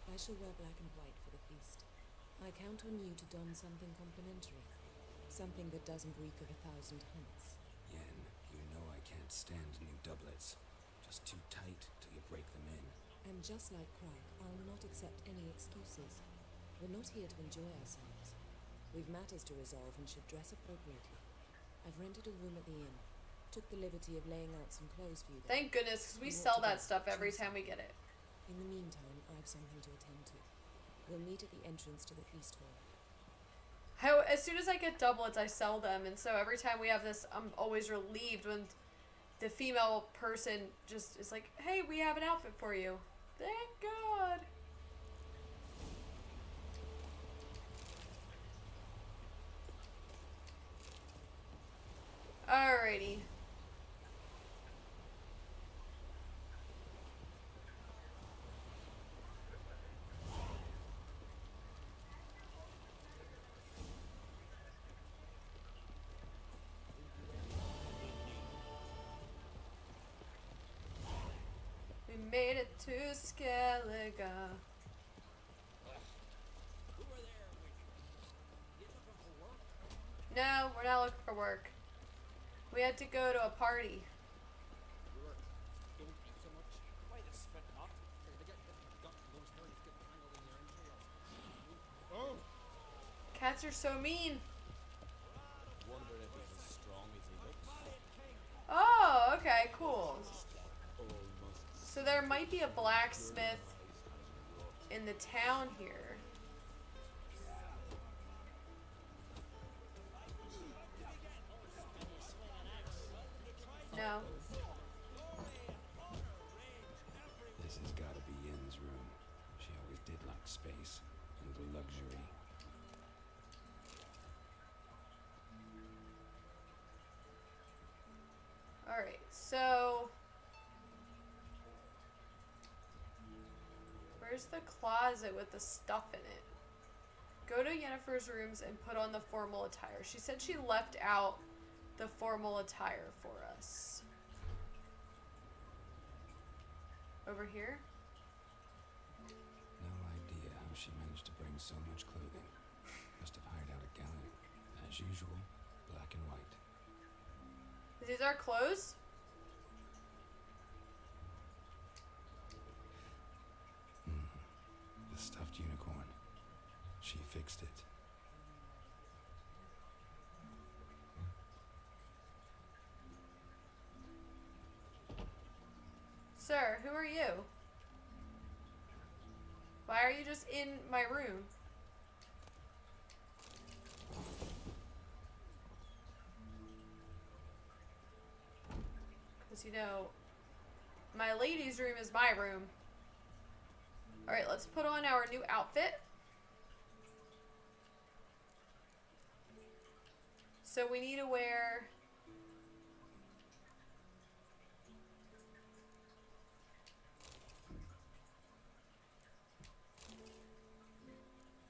I shall wear black and white for the feast. I count on you to don something complimentary. Something that doesn't reek of a thousand hunts. Yen, you know I can't stand new doublets. Just too tight till you break them in. And just like Crach, I'll not accept any excuses. We're not here to enjoy ourselves. We've matters to resolve and should dress appropriately. I've rented a room at the inn. Took the liberty of laying out some clothes for you. there. Thank goodness, because we You sell that stuff every time we get it. In the meantime, I've something to attend to. We'll meet at the entrance to the feast hall. How as soon as I get doublets, I sell them, and so every time we have this, I'm always relieved when the female person just is like, "Hey, we have an outfit for you." Thank God. Alrighty. Made it to Skellige. No, we're not looking for work. We had to go to a party. Don't eat so much. Why the spit not? They get got those hairs get tangled in your entrails. Oh, Cats are so mean. Wonder if he's as strong as he looks. Oh, okay, cool. So there might be a blacksmith in the town here. No. This has got to be Yen's room. She always did like space and luxury. Alright, so. Where's the closet with the stuff in it? Go to Yennefer's rooms and put on the formal attire. She said she left out the formal attire for us. Over here? No idea how she managed to bring so much clothing. Must have hired out a galleon. As usual, black and white. These are clothes? The stuffed unicorn. She fixed it. Sir, who are you? Why are you just in my room? Because, you know, my lady's room is my room. Alright, let's put on our new outfit. So we need to wear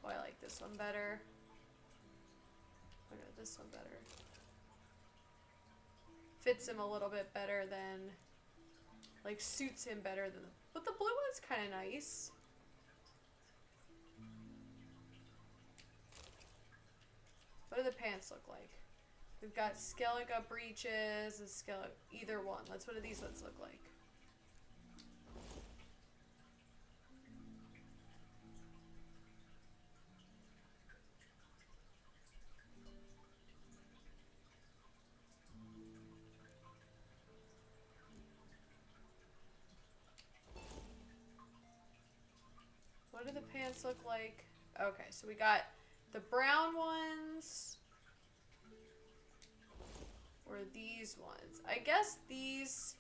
Oh, I like this one better. Oh no, this one better. Fits him a little bit better than, like, suits him better than. But the blue one's kind of nice. What do the pants look like? We've got Skellige breeches and Skellige. Either one. Let's. What do these ones look like? What do the pants look like? Okay, so we got the brown ones. Or these ones. I guess these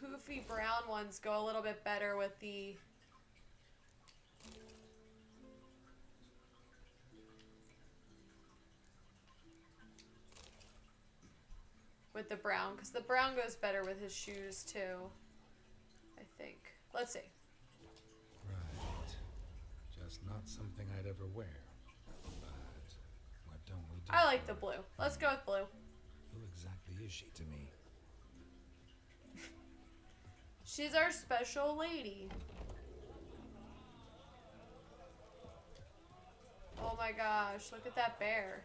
poofy brown ones go a little bit better with the with the brown because the brown goes better with his shoes too. I think. Let's see. Not something I'd ever wear. But what don't we do? I like the blue. Let's go with blue. Who exactly is she to me? She's our special lady. Oh my gosh, look at that bear.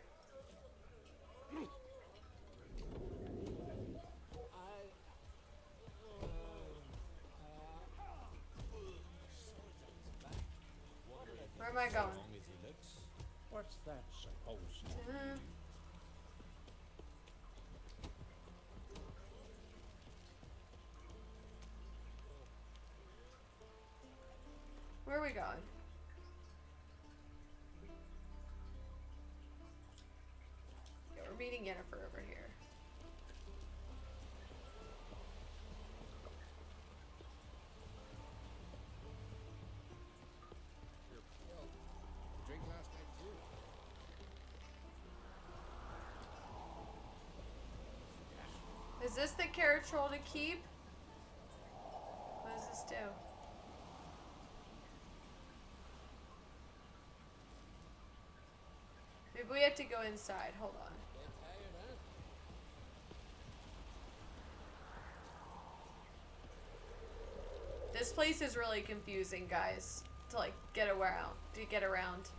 am I going? What's that supposed to. Mm-hmm. Where are we going? Yeah, we're meeting Yennefer over here. This the carrot troll to keep? What does this do? Maybe we have to go inside. Hold on. This place is really confusing, guys. To like get around, to get around.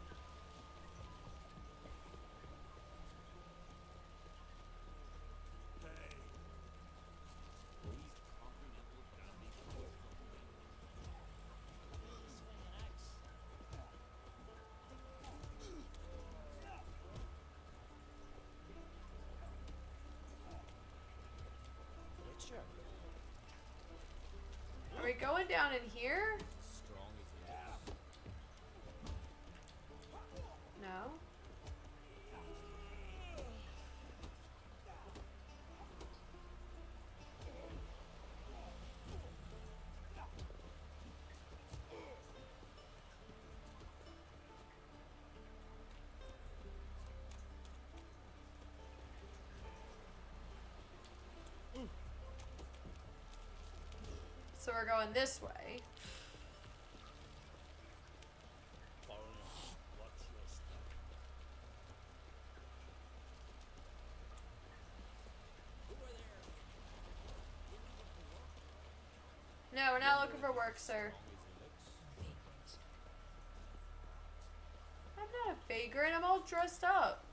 So we're going this way. No, we're not looking for work, sir. I'm not a vagrant. I'm all dressed up.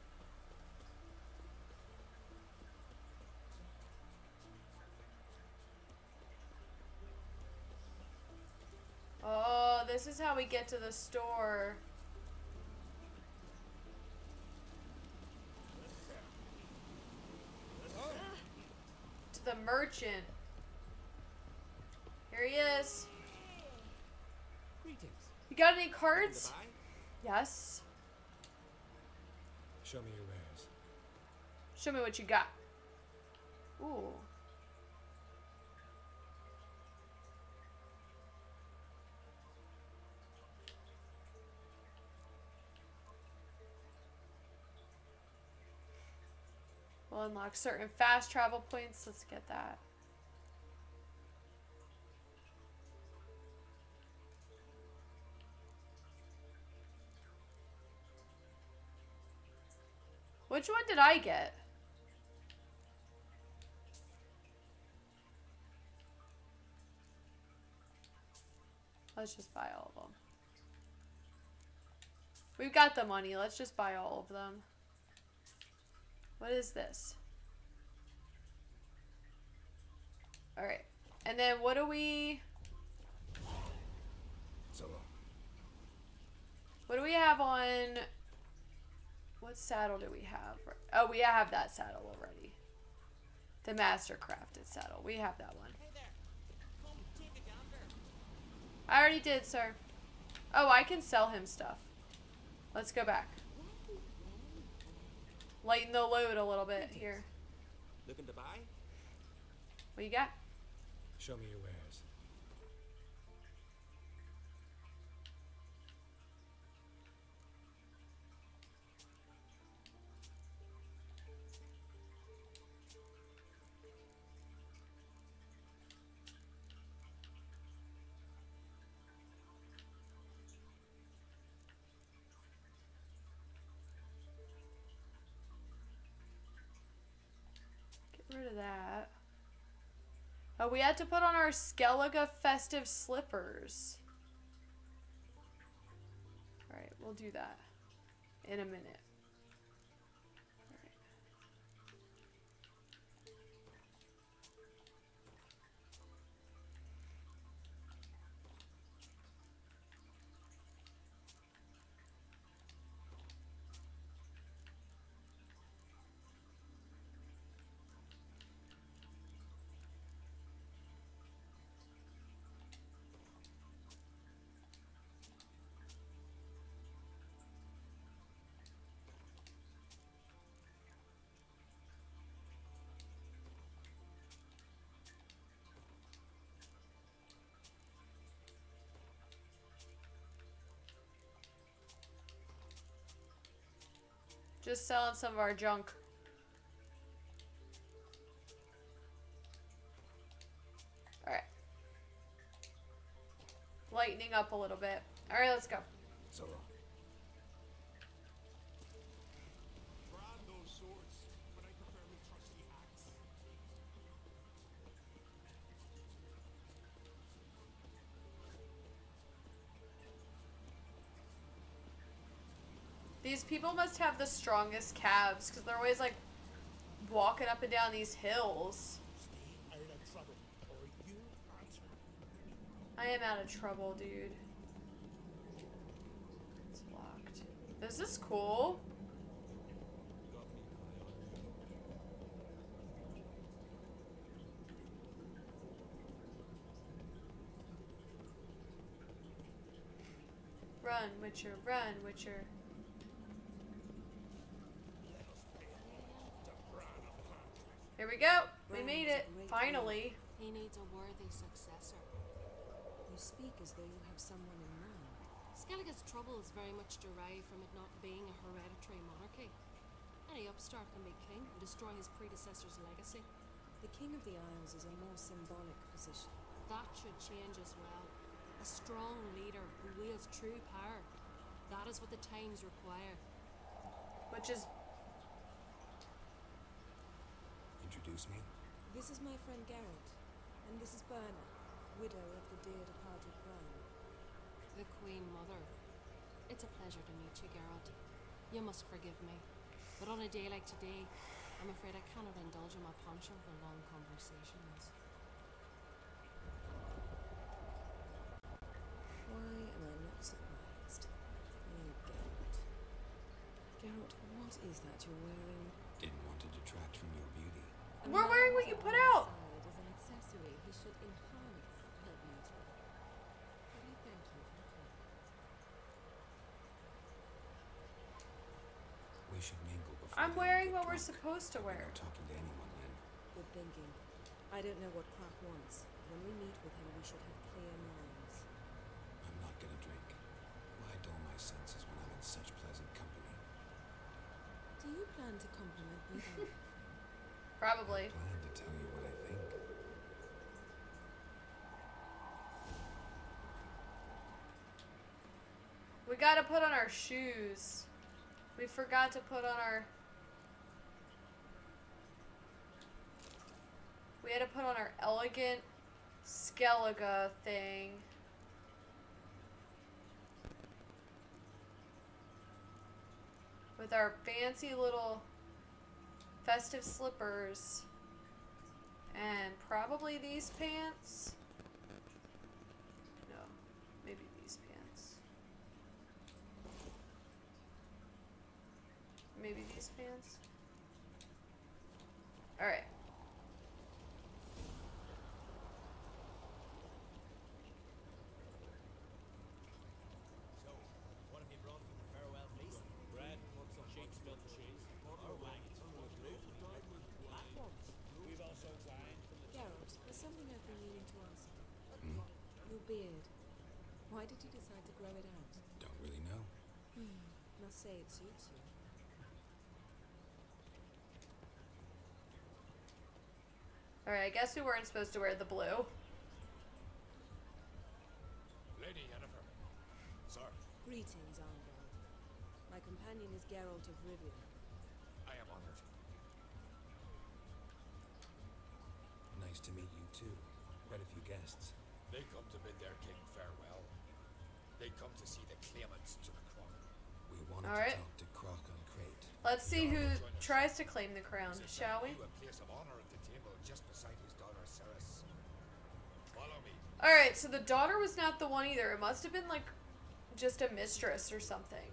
Oh, this is how we get to the store. To the merchant. Here he is. Greetings. You got any cards? Yes. Show me your wares. Show me what you got. Ooh. Unlock certain fast travel points. Let's get that. Which one did I get? Let's just buy all of them. We've got the money. Let's just buy all of them. What is this? Alright. And then what do we... So long. What do we have on... What saddle do we have? Oh, we have that saddle already. The master crafted saddle. We have that one. Hey there. Come take a gander. I already did, sir. Oh, I can sell him stuff. Let's go back. Lighten the load a little bit here. Looking to buy? What you got? Show me your wares. Rid of that. Oh, we had to put on our Skellige festive slippers. Alright, we'll do that in a minute. Just selling some of our junk. Alright. Lightening up a little bit. Alright, let's go. So long. People must have the strongest calves because they're always like walking up and down these hills. I am out of trouble, dude. It's locked. This is cool. Run, Witcher, run, Witcher. Here we go. We made it. Finally. He needs a worthy successor. You speak as though you have someone in mind. Skellige's trouble is very much derived from it not being a hereditary monarchy. Any upstart can be king and destroy his predecessor's legacy. The King of the Isles is a more symbolic position. That should change as well. A strong leader who wields true power. That is what the times require. Which is Introduce me? This is my friend Geralt, and this is Birna, widow of the dear departed Bran. The Queen Mother. It's a pleasure to meet you, Geralt. You must forgive me. But on a day like today, I'm afraid I cannot indulge in my penchant for long conversations. Why am I not surprised? Oh, Geralt. Geralt, what is that you're wearing? Didn't want to detract from your beauty. A We're wearing what you put out. Side as an accessory, he should enhance her beauty. But I thank you for the compliment. We should mingle before I'm wearing get what we're supposed to wear. talking to anyone then. Good thinking. I don't know what Crach wants, when we meet with him, we should have clear minds. I'm not gonna drink. Why dull my senses when I'm in such pleasant company? Do you plan to compliment me then? probably. Plan to tell you what I think. We gotta put on our shoes. We forgot to put on our. We had to put on our elegant Skellige thing. With our fancy little festive slippers. And probably these pants. No, maybe these pants. Maybe these pants. Alright. So, what have you brought for the farewell feast? Bread, sheep's milk cheese, or wagons full of fruit, black ones. We've also wine from the Geralt, there's something I've been meaning to ask you. Hmm? Your beard. Why did you decide to grow it out? Don't really know. Hmm. Must say it suits you. Alright, I guess we weren't supposed to wear the blue. Lady Yennefer. Sir, Greetings, Arngard. My companion is Geralt of Rivia. I am honored. Nice to meet you too. Quite a few guests. They come to bid their king farewell. They come to see the claimants to the crown. We wanted Alright. to talk to Crach an Craite. Let's see who tries to claim the crown, Since shall we? A place of honor at the table just beside his daughter Cerys. Follow me. Alright, so the daughter was not the one either. It must have been like just a mistress or something.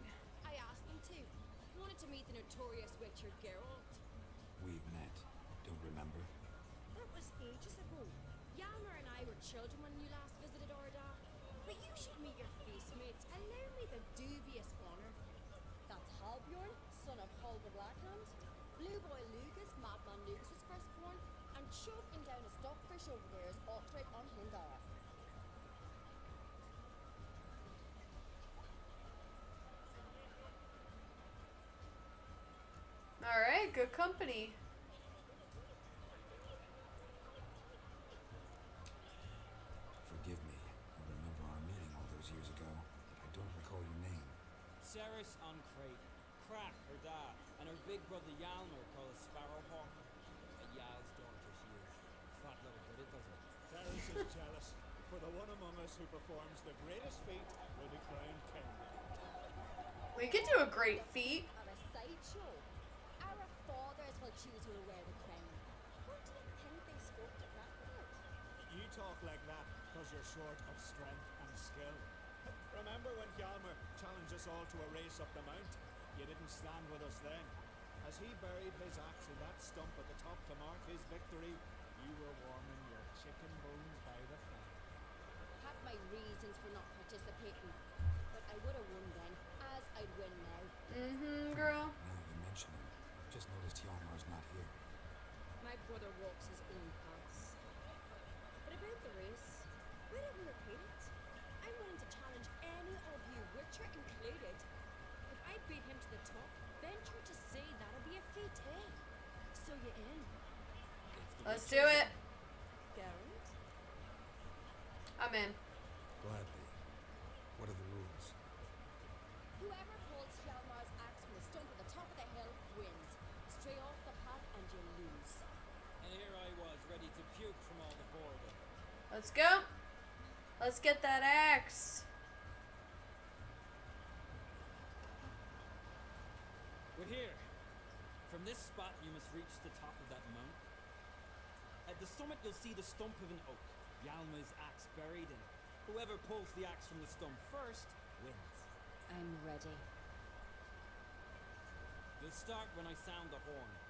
Good company. Forgive me. I remember our meeting all those years ago, but I don't recall your name. Cerys an Craite, Crach, her dad, and her big brother Hjalmar called Sparrowhawk. A Yal's daughter she is. Fat little bit, it doesn't. Cerys is jealous, for the one among us who performs the greatest feat will be crowned king. We could do a great feat. On a sideshow, our fathers will choose who will wear the crown. What do you think they spoke to that about? You talk like that because you're short of strength and skill. Remember when Hjalmar challenged us all to a race up the mount? You didn't stand with us then. As he buried his axe in that stump at the top to mark his victory, you were warming your chicken bones by the fire. Had my reasons for not participating, but I would have won then, as I'd win now. Mm-hmm, girl. Just noticed Hjalmar's not here. My brother walks his own paths. But about the race, why don't we repeat it? I'm willing to challenge any of you, Witcher included. If I beat him to the top, venture to say that'll be a feat, eh? So you in? Let's do it. Geralt? I'm in. Gladly. What are the rules? Whoever pulls Hjalmar's axe from the stump at the top of the hill wins. Stray off the path and you lose. And here I was, ready to puke from all the boredom. Let's go. Let's get that axe. We're here. From this spot, you must reach the top of that mount. At the summit, you'll see the stump of an oak, Hjalmar's axe buried in. Whoever pulls the axe from the stump first wins. I'm ready. You'll start when I sound the horn.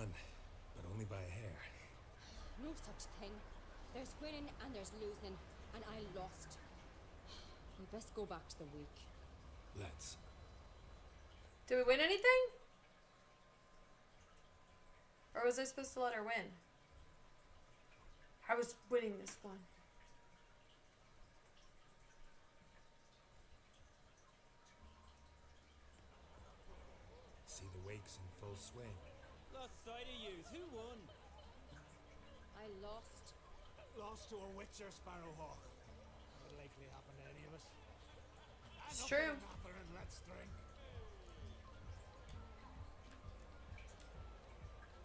Won, but only by a hair. No such thing. There's winning and there's losing, and I lost. We best go back to the week. Let's. Did we win anything? Or was I supposed to let her win? I was winning this one. See the wakes in full swing. Lost sight of yous. Who won? I lost. Lost to a Witcher Sparrowhawk. Would likely happen to any of us. It's Enough true. of and let's drink.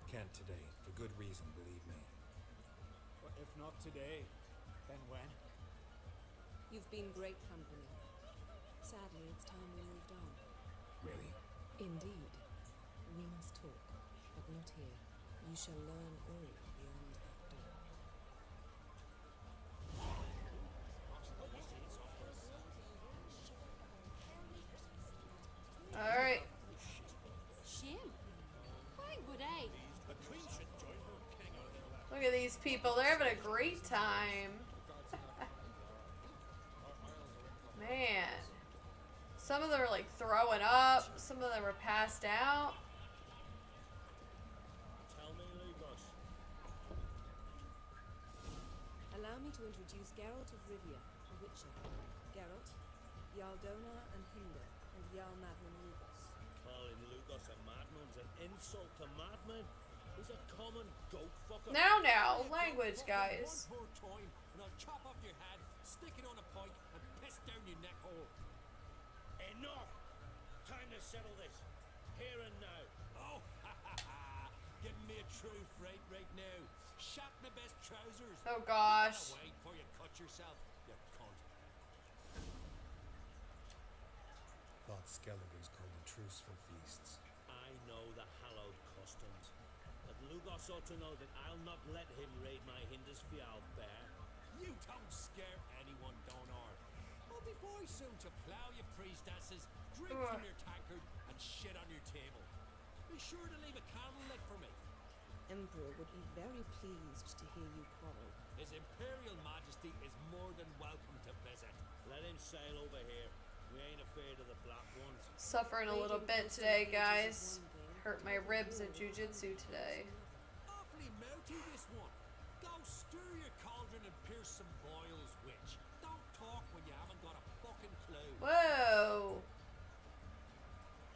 Can't today, for good reason, believe me. But if not today, then when? You've been great company. Sadly, it's time we moved on. Really? Indeed. We must talk, but not here. You shall learn all beyond that door. All right. Shame. Why would I? Eh? Look at these people. They're having a great time. Man. Some of them are like throwing up. Some of them are passed out. Tell me, Lugos. Allow me to introduce Geralt of Rivia, a witcher. Geralt, Jarl Donar an Hindar, and Jarl Madman Lugos. Calling Lugos a madman's an insult to madmen. He's a common goat fucker. Now, now, language, guys. One more time, and I'll chop off your head, stick it on a pike, and piss down your neck hole. Enough! Time to settle this. Here and now. Oh, ha ha ha! Giving me a true fright right now. Shot my best trousers. Oh, gosh. Get away before you cut yourself, you cunt. Thought Skelligers called a truce for feasts. I know the hallowed customs. But Lugos ought to know that I'll not let him raid my Hindarsfjall bear. You don't scare anyone, Donar. I'll be boy soon to plough your priestesses, drink from your tankard, and shit on your table. Be sure to leave a candle lit for me. Emperor would be very pleased to hear you quarrel. His Imperial Majesty is more than welcome to visit. Let him sail over here. We ain't afraid of the black ones. Suffering a little bit today, guys. Hurt my ribs at jujitsu today. Awfully mouthy, this one. Go stir your cauldron and pierce some boils, witch. Don't talk when you haven't got a fucking clue. Whoa!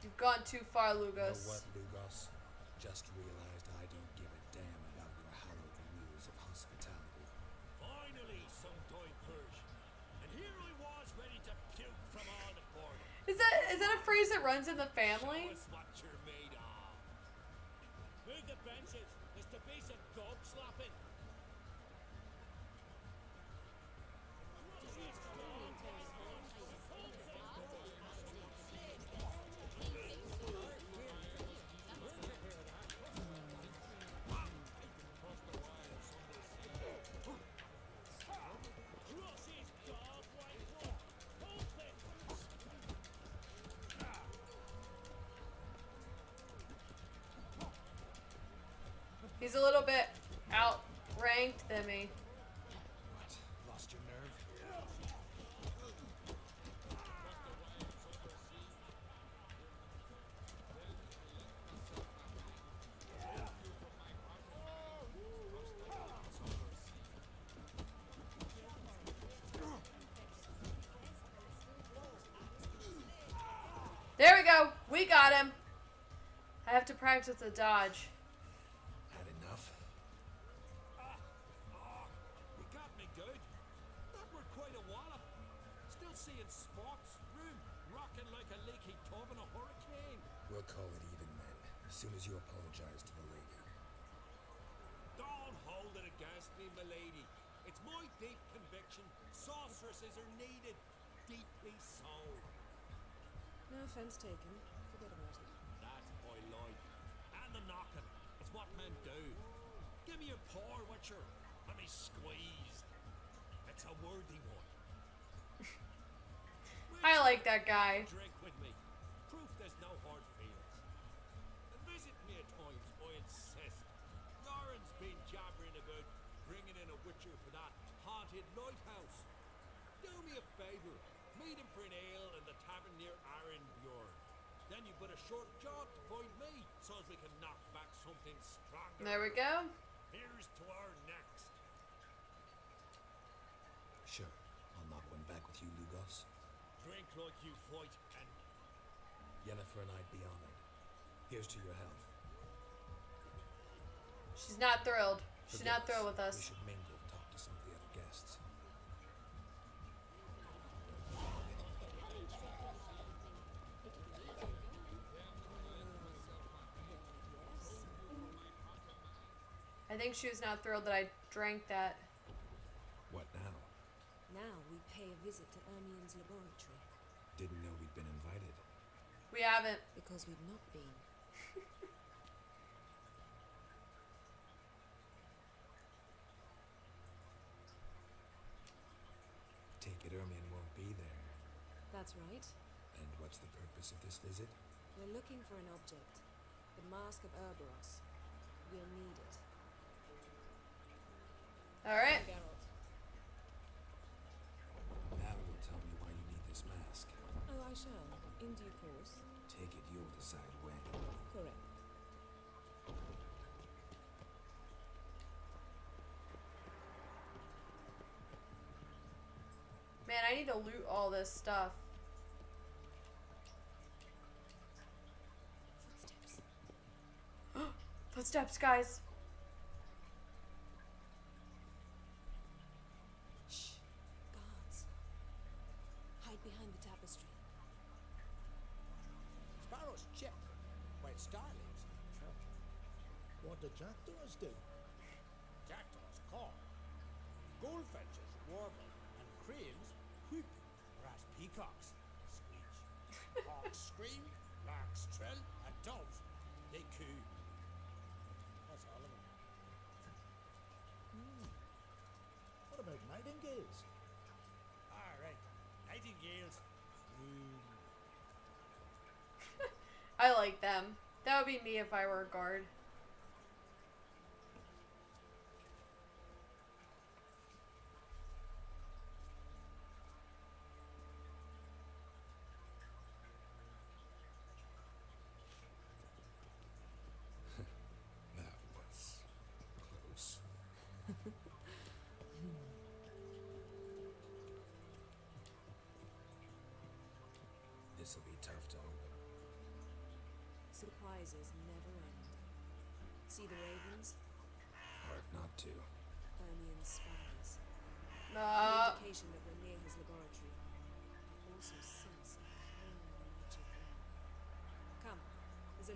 You've gone too far, You know Lugos. what, Lugos? Just realized phrase that runs in the family? Me. What? Lost your nerve? There we go. We got him. I have to practice a dodge. Call it even then, as soon as you apologize to the lady. Don't hold it against me, milady. It's my deep conviction. Sorceresses are needed. Deeply so. No offense taken. Forget about it. That's my like. And the knocking. It's what men do. Give me your paw, Witcher. Let me squeeze. It's a worthy one. I like that guy. Drink so as we can knock back something stronger. There we go. Here's to our next. Sure, I'll knock one back with you, Lugos. Drink like you fight, and Yennefer and I'd be honored. Here's to your health. She's not thrilled. She's Forgive not thrilled with We us. should mingle, think she was not thrilled that I drank that. What now? Now we pay a visit to Ermion's laboratory. Didn't know we'd been invited. We haven't. Because we've not been. Take it Ermion won't be there. That's right. And what's the purpose of this visit? We're looking for an object. The Mask of Uroboros. We'll need it. Alright. Geralt. Now you'll tell me why you need this mask. Oh, I shall. In due course. Take it you'll decide when. Correct. Man, I need to loot all this stuff. Footsteps. Footsteps, guys. Shh. Guards. Hide behind the tapestry. Sparrow's chip, while starlings chirp. What do jackdaws do? Jackdaws caw. Goldfinches warble, and cranes whoop, whereas peacocks screech. Hawks scream, larks trill, and doves, they coo. That's all of them. What about nightingales? All right, nightingales. Ooh. I like them. That would be me if I were a guard.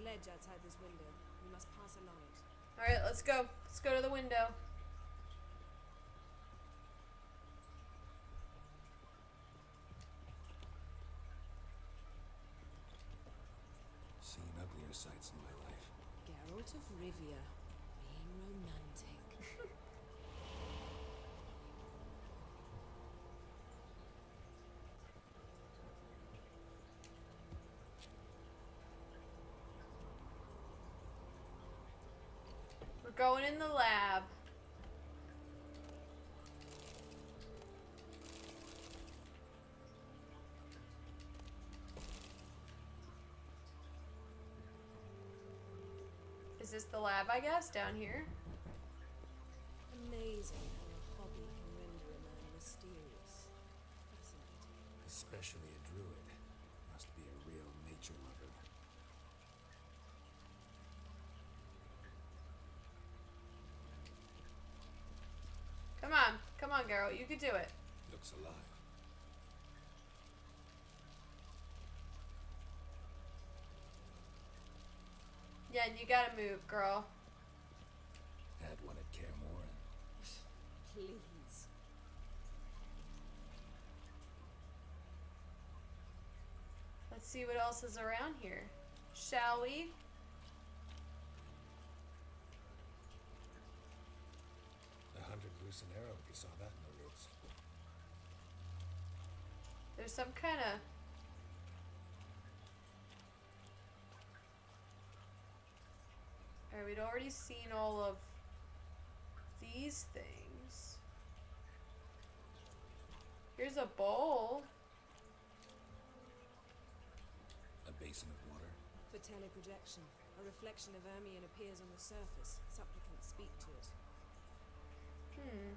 Ledge outside this window. We must pass along it. Alright, let's go. Let's go to the window. Seen uglier sights in my life. Geralt of Rivia, being romantic. We're going in the lab. Is this the lab, I guess, down here? Come Geralt. You could do it. Looks alive. Yeah, you gotta move, girl. Had one at Kaer Please. Let's see what else is around here. Shall we? A loose an arrow if you saw that in the woods. There's some kind of. Alright, we'd already seen all of these things. Here's a bowl. A basin of water. For teleprojection, a reflection of Ermion appears on the surface. Supplicants speak to it. Hmm.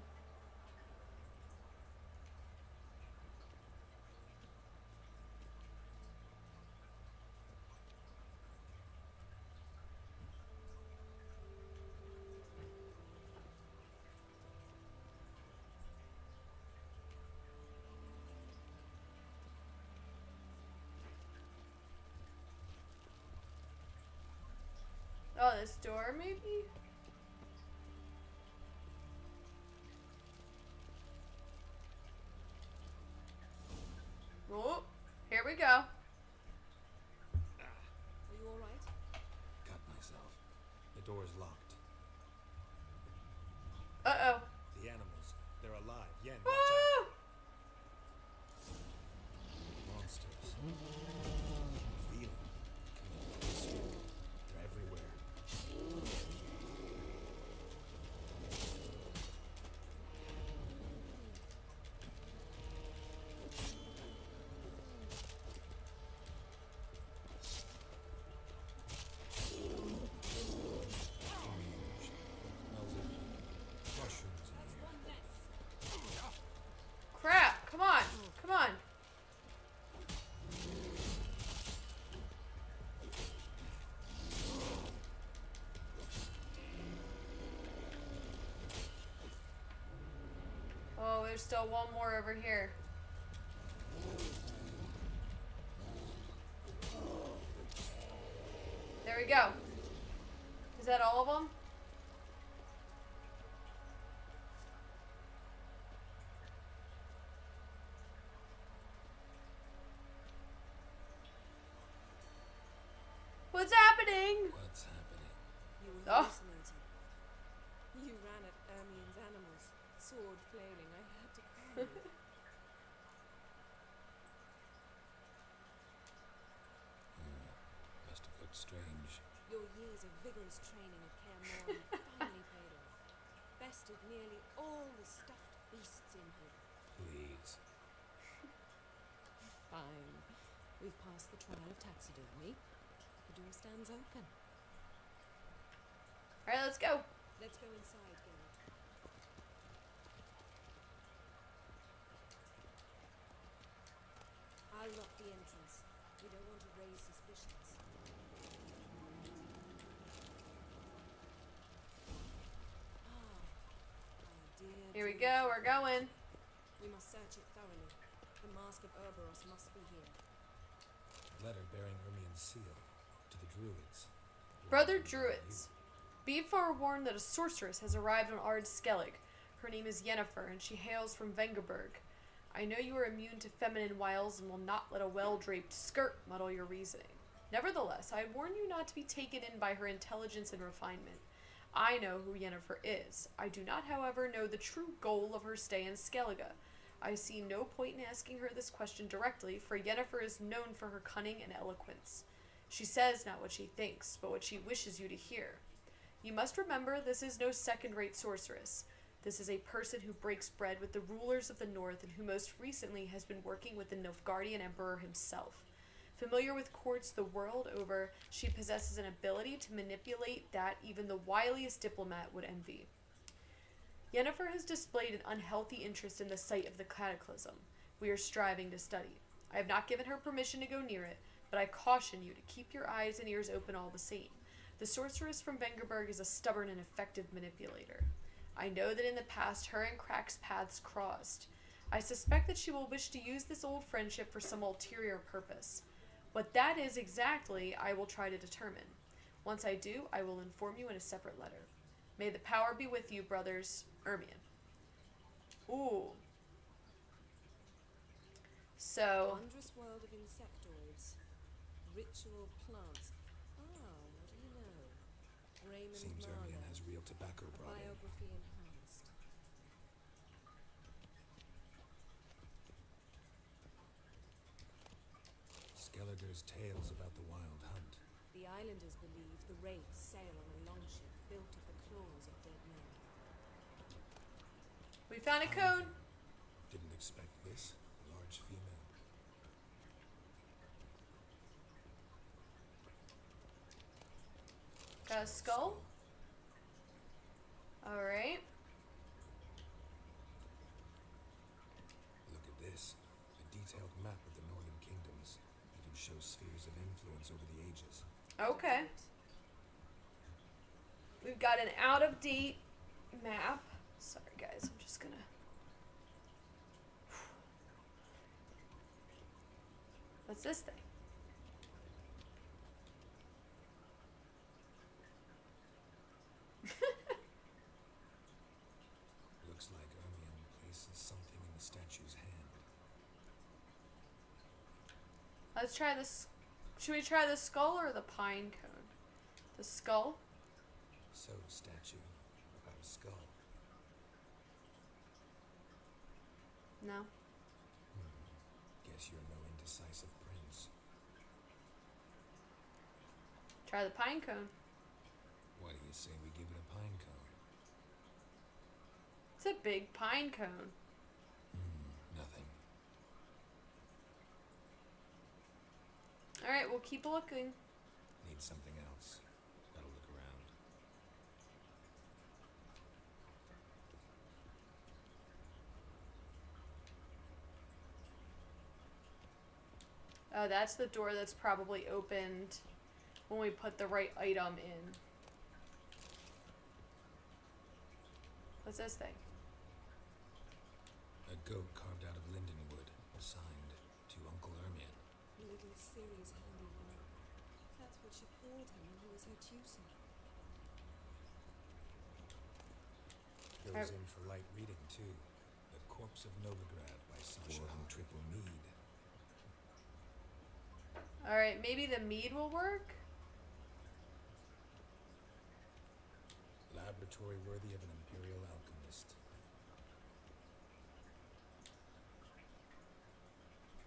Oh, this door, maybe? There's still one more over here. There we go. Is that all of them? What's happening? What's happening? You were Oh. hallucinating. You ran at Ermion's animals, sword flailing. I had to call you. Must have looked strange. Your years of vigorous training at Kaer Morhen finally paid off. Bested nearly all the stuffed beasts in here. Please. Fine. We've passed the trial of taxidermy. The door stands open. Alright, let's go. Let's go inside, Geralt. I'll lock the entrance. We don't want to raise suspicions. Ah, our dear Here we go, we're going. We must search it thoroughly. The mask of Uroboros must be here. Letter bearing Ermion's seal to the druids. Brother Druids. Be forewarned that a sorceress has arrived on Ard Skellig. Her name is Yennefer, and she hails from Vengerberg. I know you are immune to feminine wiles and will not let a well draped skirt muddle your reasoning. Nevertheless, I warn you not to be taken in by her intelligence and refinement. I know who Yennefer is. I do not, however, know the true goal of her stay in Skellige. I see no point in asking her this question directly, for Yennefer is known for her cunning and eloquence. She says not what she thinks, but what she wishes you to hear. You must remember this is no second rate sorceress. This is a person who breaks bread with the rulers of the north and who most recently has been working with the Nilfgaardian Emperor himself. Familiar with courts the world over, she possesses an ability to manipulate that even the wiliest diplomat would envy. Yennefer has displayed an unhealthy interest in the site of the cataclysm. We are striving to study. I have not given her permission to go near it, but I caution you to keep your eyes and ears open all the same. The sorceress from Vengerberg is a stubborn and effective manipulator. I know that in the past her and Crach's paths crossed. I suspect that she will wish to use this old friendship for some ulterior purpose. What that is exactly, I will try to determine. Once I do, I will inform you in a separate letter. May the power be with you, brothers. Ermion. Ooh. So, Wondrous world of insectoids. Ritual plants. Ah, what do you know? Raymond Seems Marlowe. Ermion has real tobacco A brought in. biography enhanced. Skelliger's tales about the wild hunt. The islanders believe the wraiths sail on a longship built of the claws of dead men. we found a code. Didn't expect this. A large female. Got a skull. Alright. Look at this. A detailed map of the northern kingdoms. Even shows spheres of influence over the ages. Okay. We've got an out of date map. Sorry, guys, I'm just gonna. What's this thing? Looks like Ermion places something in the statue's hand. Let's try this. Should we try the skull or the pine cone? The skull? So, statue about a skull. No. Hmm. Guess you're no indecisive prince. Try the pine cone. What do you say we give it a pine cone? It's a big pine cone. Nothing. Alright, we'll keep looking. Need something else. Gotta look around. Oh, that's the door that's probably opened when we put the right item in. What's this thing? A goat carved out of lindenwood, signed to Uncle Ermion. Little Ciri's handiwork. That's what she called him when he was her tutor. Goes in for light reading, too. The Corpse of Novigrad by Sasha and Triple Mead. Alright, maybe the mead will work? Laboratory worthy of an Imperial alchemist.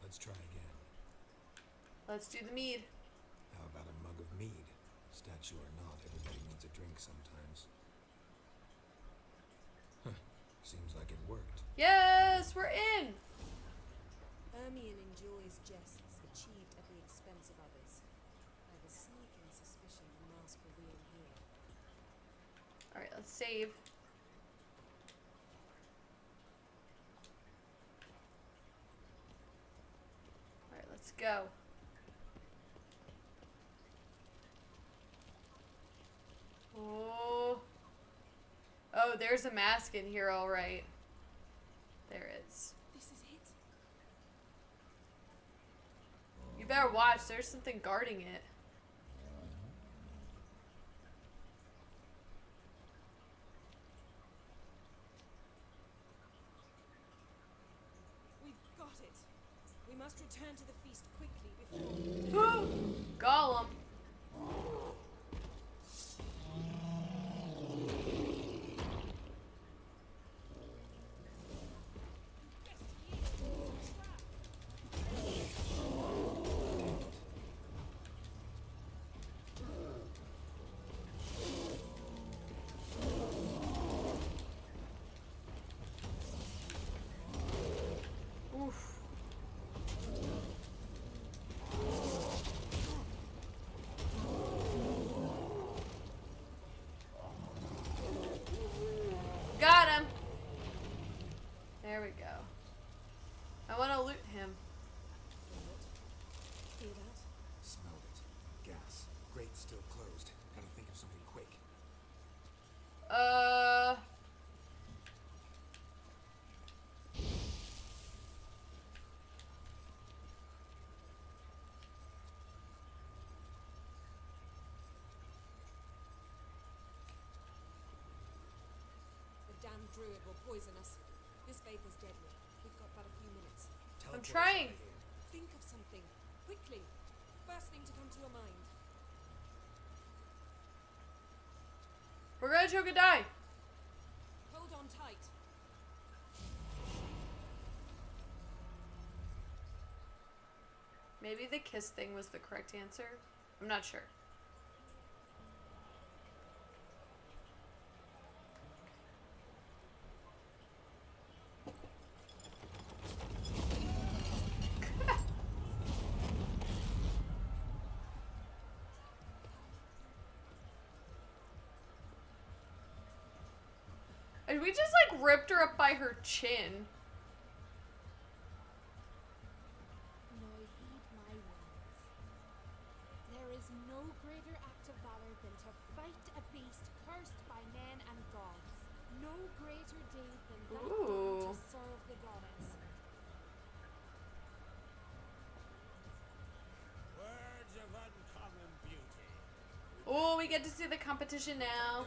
Let's try again. Let's do the mead. How about a mug of mead? Statue or not, everybody needs a drink sometimes. Huh. Seems like it worked. Yes, we're in! Ermion enjoys jests achieved at the expense of others. I have a sneaking suspicion the mask will be in here. Alright, let's save. Alright, let's go. Oh. Oh, there's a mask in here, alright. There is. This is it. You better watch, there's something guarding it. We've got it. We must return to the feast quickly before. Golem. Oof. Got him. There we go. I want to loot him. Hear that? Smelled it. Gas. Grate still closed. Gotta think of something quick. Uh. The damned druid will poison us. This vapor's deadly. We've got but a few minutes. I'm trying. Think of something. Quickly. First thing to come to your mind. We're gonna choke and die. Hold on tight. Maybe the kiss thing was the correct answer. I'm not sure. And we just like ripped her up by her chin. Now heed my words. There is no greater act of valor than to fight a beast cursed by men and gods. No greater deed than that done Ooh. to serve the goddess. Words of uncommon beauty. Oh, we get to see the competition now.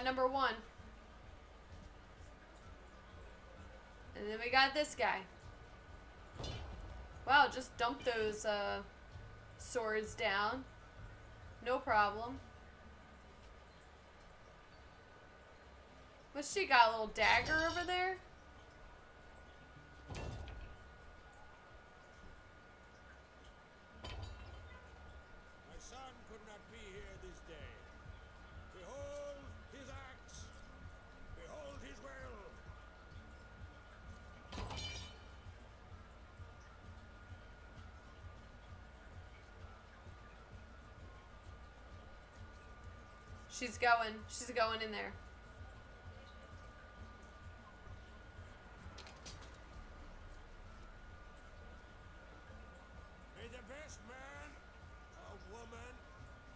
Got number one. And then we got this guy. Wow, just dump those uh, swords down. No problem. But she got? A little dagger over there? She's going. She's going in there. May the best man or woman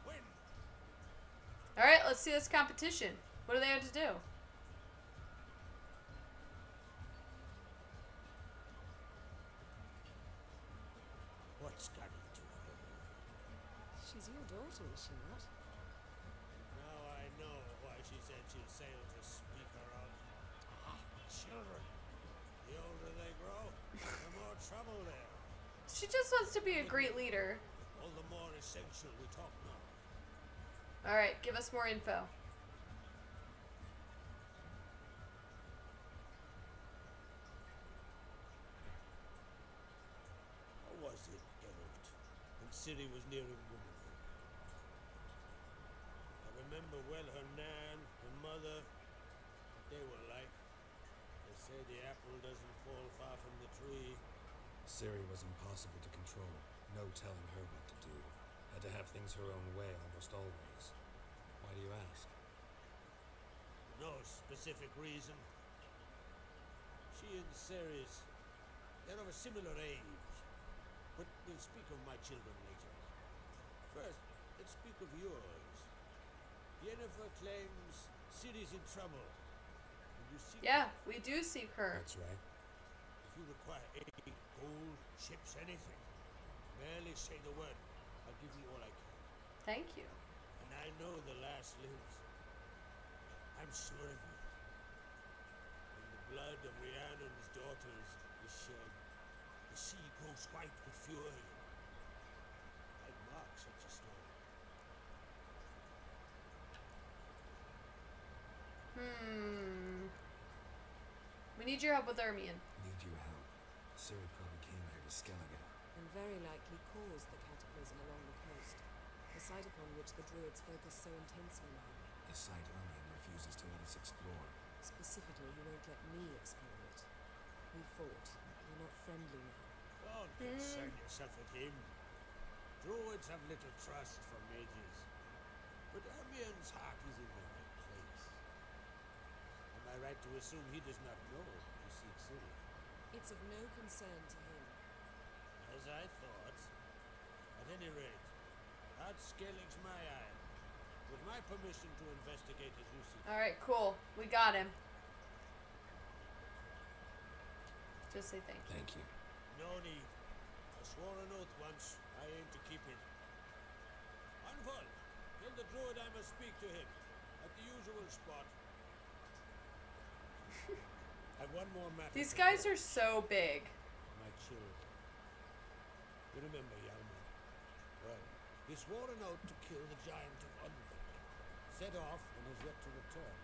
win. All right, let's see this competition. What do they have to do? What's got into her? She's your daughter, is she not? Now I know why she said she'll sail to speak her of. Ah, children. The older they grow, the more trouble there. She just wants to be a great leader. All the more essential we talk now. All right, give us more info. How was it, Geralt, when Ciri was nearing womanhood? I remember well her nan, her mother, they were like. They say the apple doesn't fall far from the tree. Ciri was impossible to control. No telling her what to do. Had to have things her own way almost always. Why do you ask? No specific reason. She and Cerys, they're of a similar age. But we'll speak of my children later. First, let's speak of yours. Yennefer claims Ciri's in trouble. And you seek Yeah, we do seek her. That's right. If you require any gold, ships, anything, merely say the word. I'll give you all I can. Thank you. And I know the last lives. I'm sure of it. When the blood of Rhiannon's daughters is shed, the sea grows white with fury. I'd mark such a stone. Hmm. We need your help with Ermion. Need your help. Ciri probably came here to Skellige. And very likely caused the cataclysm along the coast, the site upon which the Druids focus so intensely now. A site Ermion refuses to let us explore. Specifically, he won't let me explore it. We fought. We're not friendly now. Don't hmm. concern yourself with him. Druids have little trust for mages. But Ermion's heart is in the right place. Am I right to assume he does not know you seek Ciri? It's of no concern to him. As I thought. At any rate, that Skellig's my isle. With my permission to investigate as you see. All right, cool. We got him. Just say thank you. Thank you. No need. I swore an oath once. I aim to keep it. Arnvald, tell the druid I must speak to him. At the usual spot. I've one more matter. These guys clear. are so big. My children. You remember Hjalmar? Well, he swore an oath to kill the giant of Undvik. Set off and is yet to return.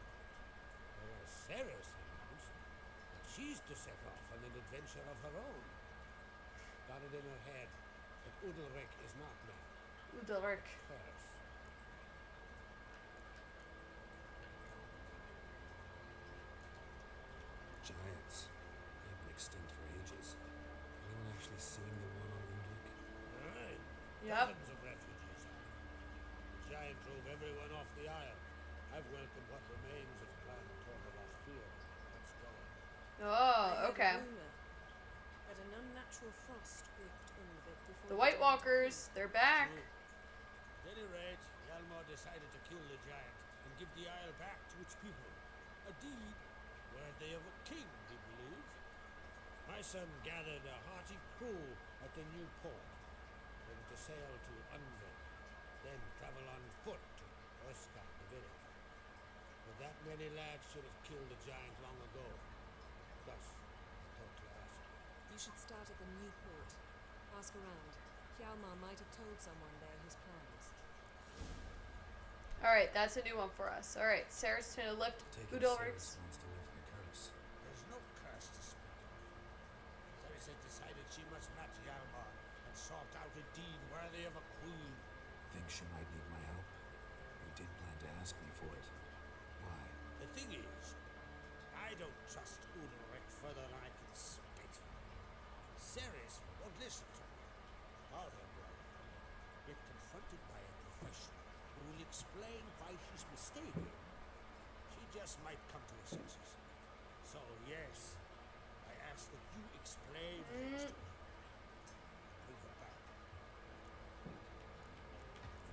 Whereas Cerys announced that she's to set off on an adventure of her own. Got it in her head that Udalric is not now. Udalric. Hers. Giants. They've been extinct for ages. Anyone actually seen the one on Undvik? Aye. Yep. Dozens of refugees. The giant drove everyone off the isle. I've welcomed what remains of Clan Torvalos Fear. That's going. Oh, okay. A rumor that an unnatural frost gripped Undvik before The White. Walkers, they're back. At any rate, Hjalmar decided to kill the giant and give the isle back to its people. A deed worthy of a king, he believed. My son gathered a hearty crew at the new port. They were to sail to Undvik, then travel on foot to Urskar, the village. But that many lads should have killed the giant long ago. Thus, I thought to ask. You should start at the new port. Ask around. Hjalmar might have told someone there his plans. All right, that's a new one for us. All right, Sarah's to lift Take it Udalric's. Cerys wants to lift the curse. There's no curse to speak of. Cerys had decided she must match Hjalmar and sought out a deed worthy of a queen. Think she might need my help? You did plan to ask me for it. Why? The thing is, I don't trust Udalric further than I can spit. Cerys won't listen to me. Or her brother. Yet confronted by a professional who will explain why she's mistaken, she just might come to her senses. So, yes, I ask that you explain things to her. Bring her back.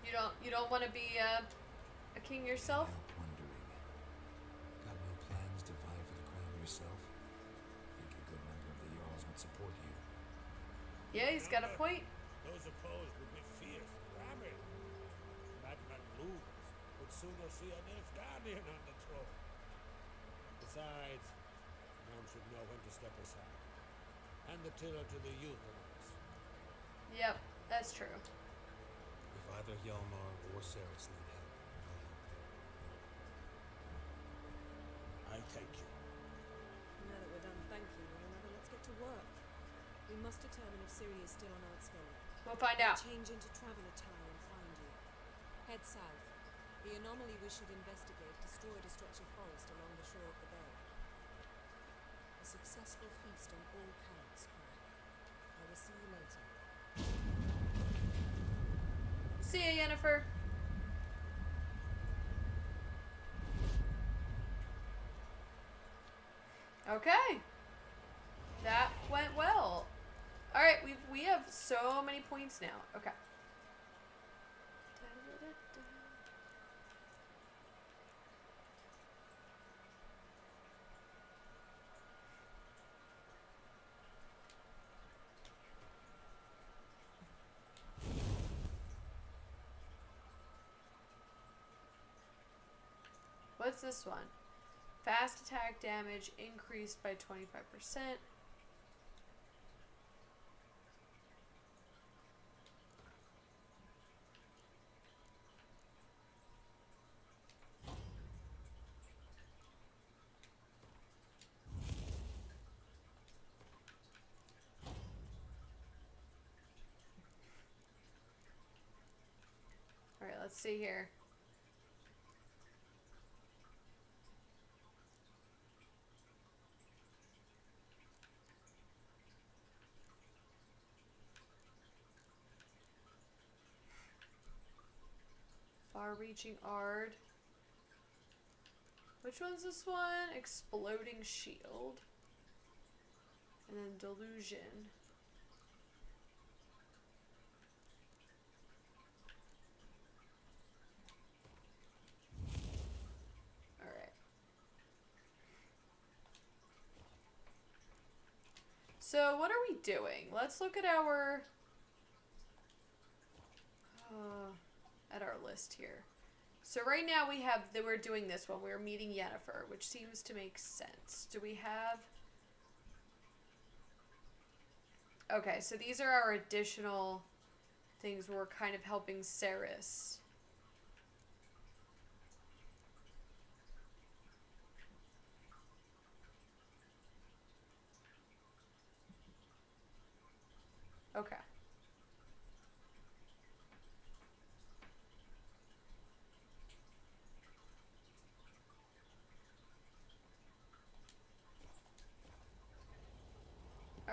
You don't you don't want to be uh, a king yourself? Wondering. Got no plans to vie for the crown yourself? Think a good number of the Jarls would support you. Yeah, he's got a point. Those opposed would be fierce, ramming. Madman Lugos would sooner see a Nilfgaardian on the throne. Besides, none should know when to step aside. Hand the tiller to the youth among us. Yep, that's true. If either Hjalmar or Cerys need help, I'll help them. I thank you. Now that we're done thanking one another, let's get to work. We must determine if Ciri is still on Ard Skellig. We'll find out. Change into Traveller Tower and find you. Head south. The anomaly we should investigate destroyed a stretch of forest along the shore of the bay. A successful feast on all counts, Crach. I will see you later. See ya, Yennefer. Okay. That went well. All right, we we have so many points now. Okay. What's this one? Fast attack damage increased by 25%. All right, let's see here. Far reaching Aard. Which one's this one? Exploding Shield. And then Delusion. So, what are we doing? Let's look at our. Uh, at our list here. So right now we have that we're doing this one. We're meeting Yennefer, which seems to make sense. Do we have? Okay, so these are our additional things we're kind of helping Cerys. Okay.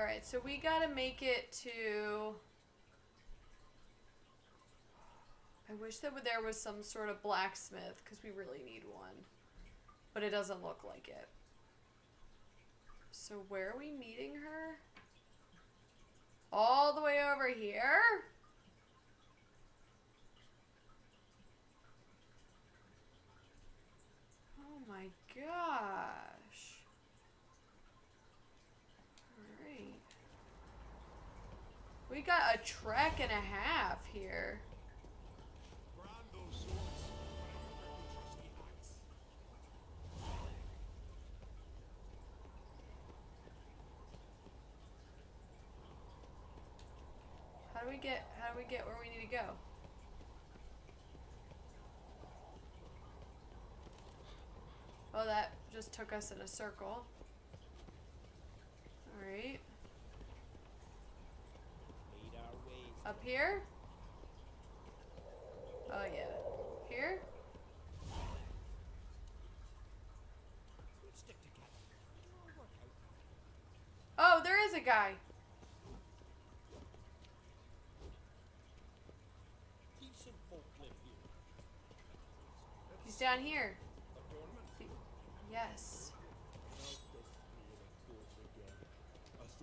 Alright, so we gotta make it to... I wish that there was some sort of blacksmith, because we really need one. But it doesn't look like it. So where are we meeting her? All the way over here? Oh my gosh. Alright. We got a trek and a half here. How do we get how do we get where we need to go? Oh, that just took us in a circle. Alright. Made our ways. Up here? Oh yeah. Here? Oh, there is a guy. He's down here. Yes.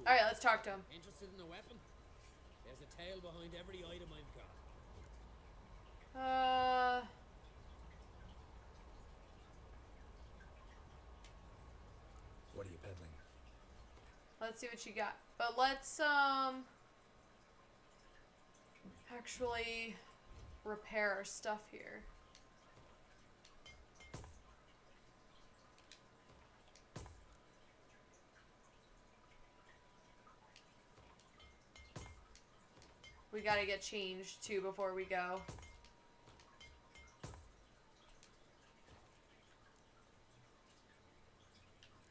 Alright, let's talk to him. Interested in the weapon? There's a tale behind every item I've got. Uh. What are you peddling? Let's see what you got. But let's, um. Actually repair our stuff here. We gotta get changed too before we go.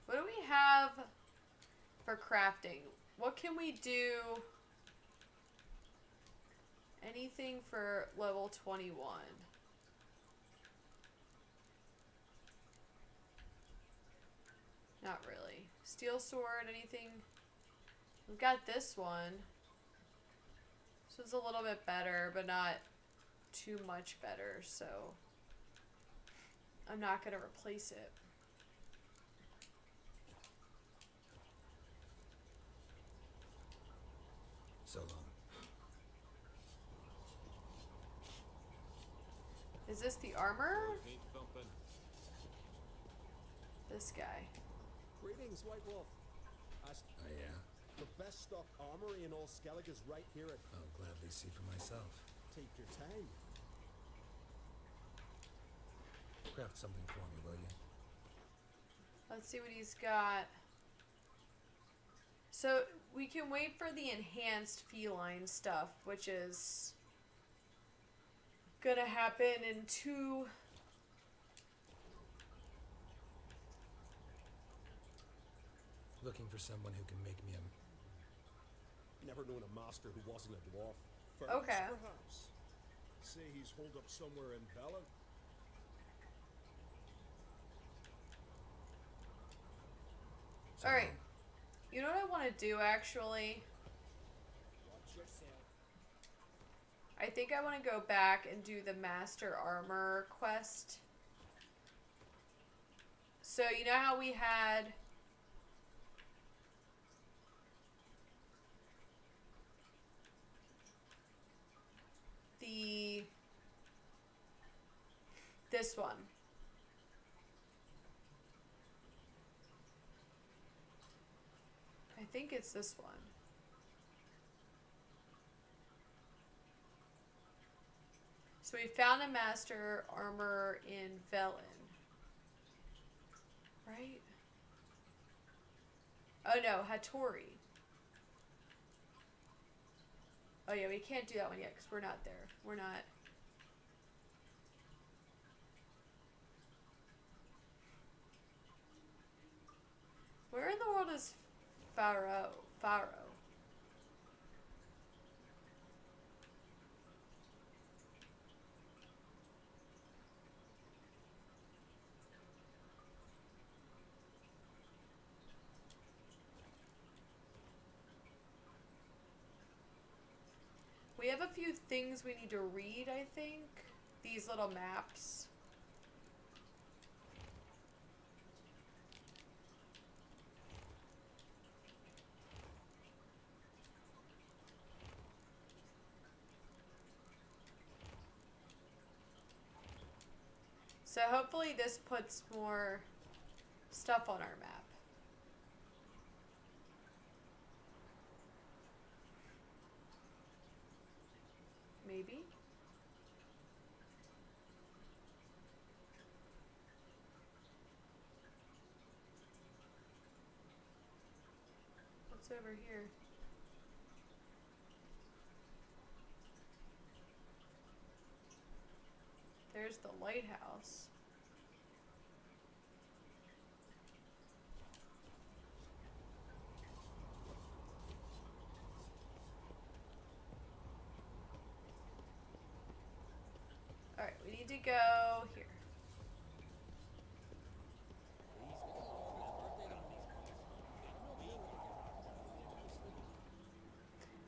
What do we have for crafting? What can we do? Anything for level 21? Not really. Steel sword, anything? We've got this one. This is a little bit better, but not too much better, so I'm not going to replace it. So long. Is this the armor? This guy. Greetings, White Wolf. As Oh, yeah? The best stock armory in all Skellig is right here at I'll gladly see for myself. Take Your Time. Craft something for me, will you? Let's see what he's got. So we can wait for the enhanced feline stuff, which is gonna happen in two. Looking for someone who can make me a Never known a master who wasn't a dwarf. Okay. perhaps. Say he's holed up somewhere in Velen. so All right. You know what I want to do actually? Watch yourself. I think I want to go back and do the master armor quest. So you know how we had the this one. I think it's this one. So we found a master armor in Velen. Right? Oh no, Hattori. Oh yeah, we can't do that one yet because we're not there. We're not. Where in the world is Pharaoh? Pharaoh. We have a few things we need to read, I think. These little maps. So hopefully this puts more stuff on our map. Maybe. What's over here? There's the lighthouse. Alright, go here.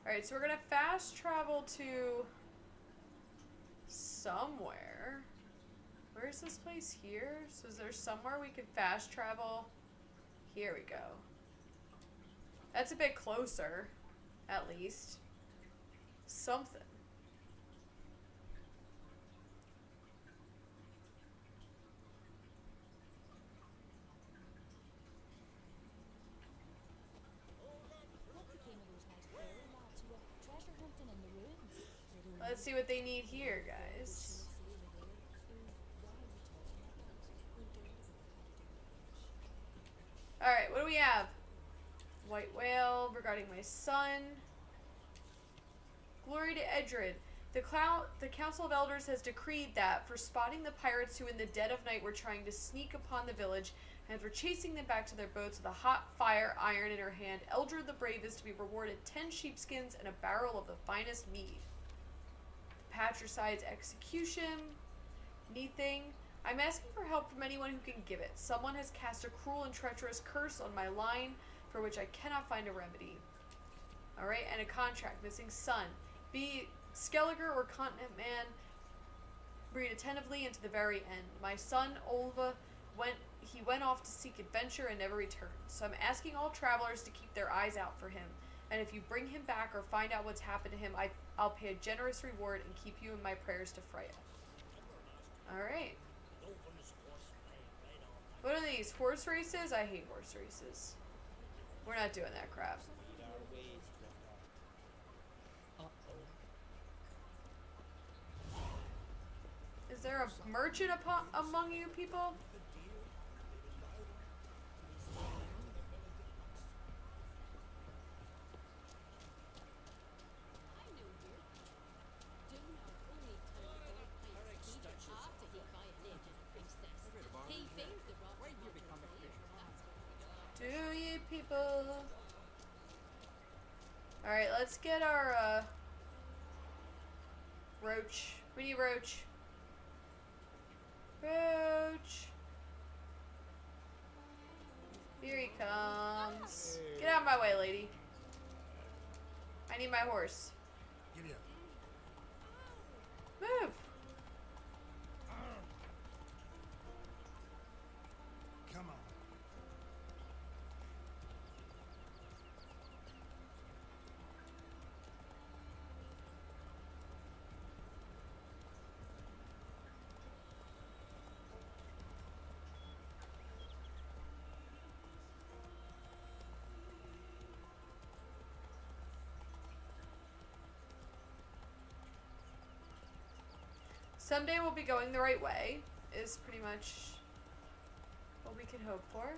Alright, so we're gonna fast travel to somewhere. Where's this place here? So is there somewhere we could fast travel? Here we go. That's a bit closer, at least. Something. What became of those nice fairy lads who were treasure hunting in the ruins? Let's see what they need here, guys. Alright, what do we have? White whale regarding my son. Glory to Edred. The, the Council of Elders has decreed that for spotting the pirates who in the dead of night were trying to sneak upon the village and for chasing them back to their boats with a hot fire iron in her hand, Eldred the Brave is to be rewarded ten sheepskins and a barrel of the finest mead. Patricide's execution. Neat thing. I'm asking for help from anyone who can give it. Someone has cast a cruel and treacherous curse on my line for which I cannot find a remedy. Alright, and a contract. Missing son. Be Skelliger or Continent Man. Read attentively into the very end. My son, Olva, went he went off to seek adventure and never returned. So I'm asking all travelers to keep their eyes out for him. And if you bring him back or find out what's happened to him, I, I'll pay a generous reward and keep you in my prayers to Freya. Alright. What are these? Horse races? I hate horse races. We're not doing that crap. Is there a merchant among you people? People? Alright, let's get our, uh, Roach. We need Roach. Roach. Here he comes. Get out of my way, lady. I need my horse. Move. Come on. Someday we'll be going the right way, is pretty much what we can hope for.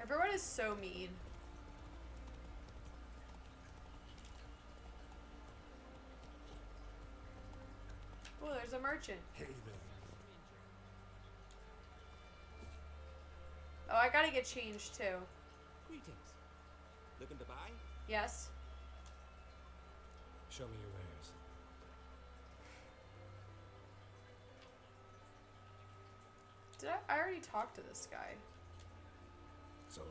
Everyone is so mean. Oh, there's a merchant. Hey there. Oh, I gotta get changed too. Greetings. Looking to buy? Yes. Show me your wares. Did I, I already talk to this guy? So long.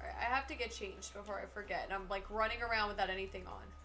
Alright, I have to get changed before I forget. And I'm like running around without anything on.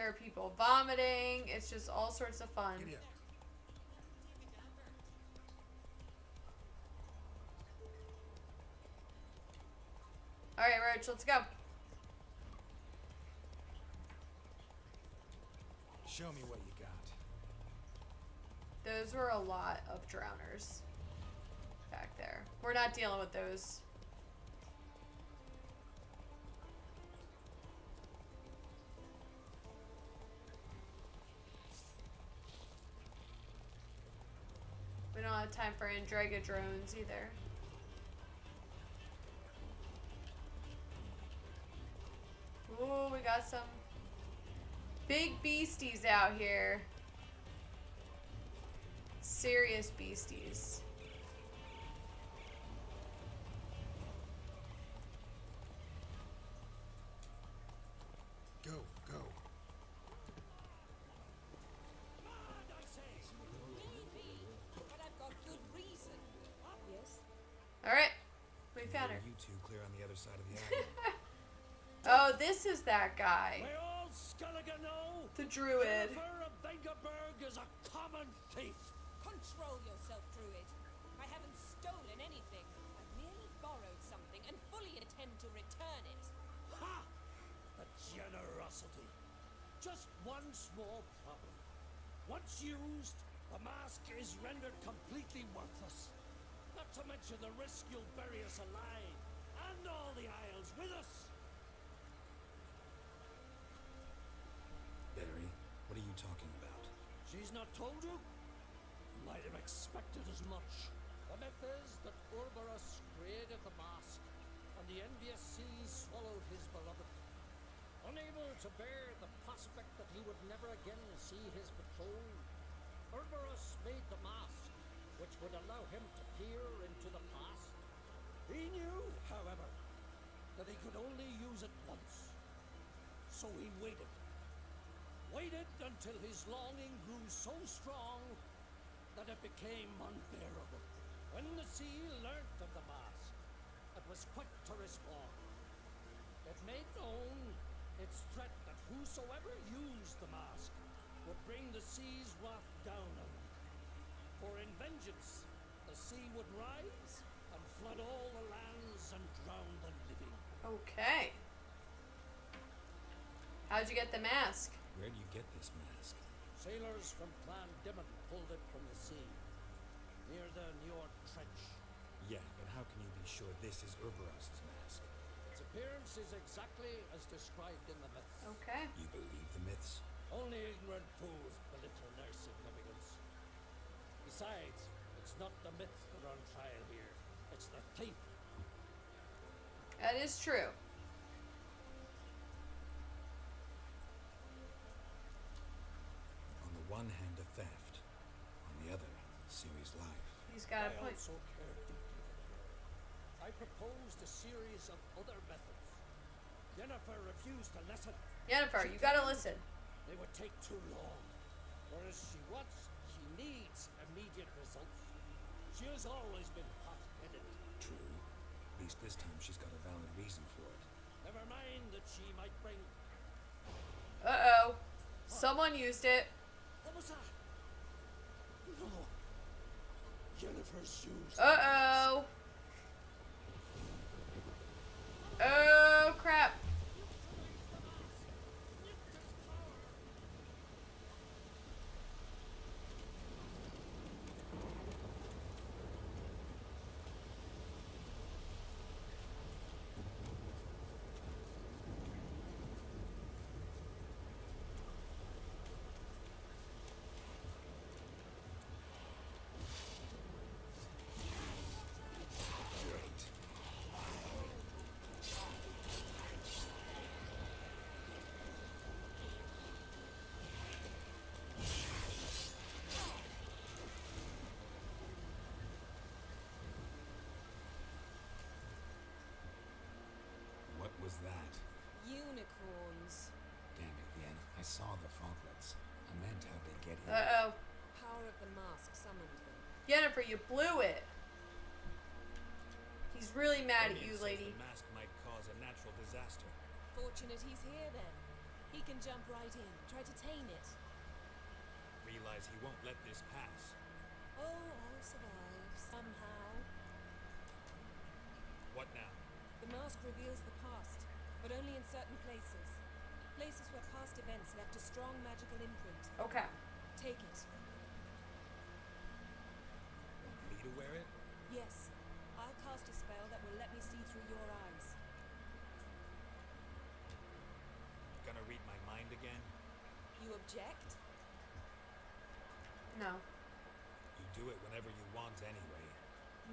There are people vomiting. It's just all sorts of fun. All right, Roach, let's go. Show me what you got. Those were a lot of drowners back there. We're not dealing with those. Have time for Endrega drones either. Ooh, we got some big beasties out here. Serious beasties. That guy. May all The druid. Yennefer of Vengerberg is a common thief. Control yourself, Druid. I haven't stolen anything. I've merely borrowed something and fully intend to return it. Ha! The generosity. Just one small problem. Once used, the mask is rendered completely worthless. Not to mention the risk you'll bury us alive and all the Isles with us. Barry, what are you talking about? She's not told you? Might have expected as much. The myth is that Uroboros created the mask, and the envious sea swallowed his beloved. Unable to bear the prospect that he would never again see his betrothed, Uroboros made the mask, which would allow him to peer into the past. He knew, however, that he could only use it once. So he waited. Waited until his longing grew so strong that it became unbearable. When the sea learnt of the mask, it was quick to respond. It made known its threat that whosoever used the mask would bring the sea's wrath down on them. For in vengeance, the sea would rise and flood all the lands and drown the living. Okay. How'd you get the mask? Where'd you get this mask? Sailors from Clan Dimun pulled it from the sea, near the Njord Trench. Yeah, but how can you be sure this is Uroboros's mask? Its appearance is exactly as described in the myths. Okay. You believe the myths? Only ignorant fools belittle their significance. Besides, it's not the myths that are on trial here. It's the thief. That is true. On the one hand, a theft. On the other, Ciri's life. He's got a point. also care deeply for the girl. I proposed a series of other methods. Yennefer refused to listen. Yennefer, you gotta listen. They would take too long. Whereas she wants, she needs immediate results. She has always been hot-headed. True. At least this time she's got a valid reason for it. Never mind that she might bring. Uh oh. Someone used it. Uh oh. Oh crap. Great. What was that? Unicorns. Damn it, Yen. I saw the froglets. I meant how they get here. Uh oh. Power of the mask summoned them. Yennefer, you blew it. He's really mad at you, says lady. The mask might cause a natural disaster. Fortunate he's here then. He can jump right in, try to tame it. Realize he won't let this pass. Oh, I'll survive somehow. What now? The mask reveals the past, but only in certain places. Places where past events left a strong magical imprint. Okay. Take it. Me to wear it? Yes. I'll cast a spell that will let me see through your eyes. Gonna read my mind again? You object? No. You do it whenever you want want anyway.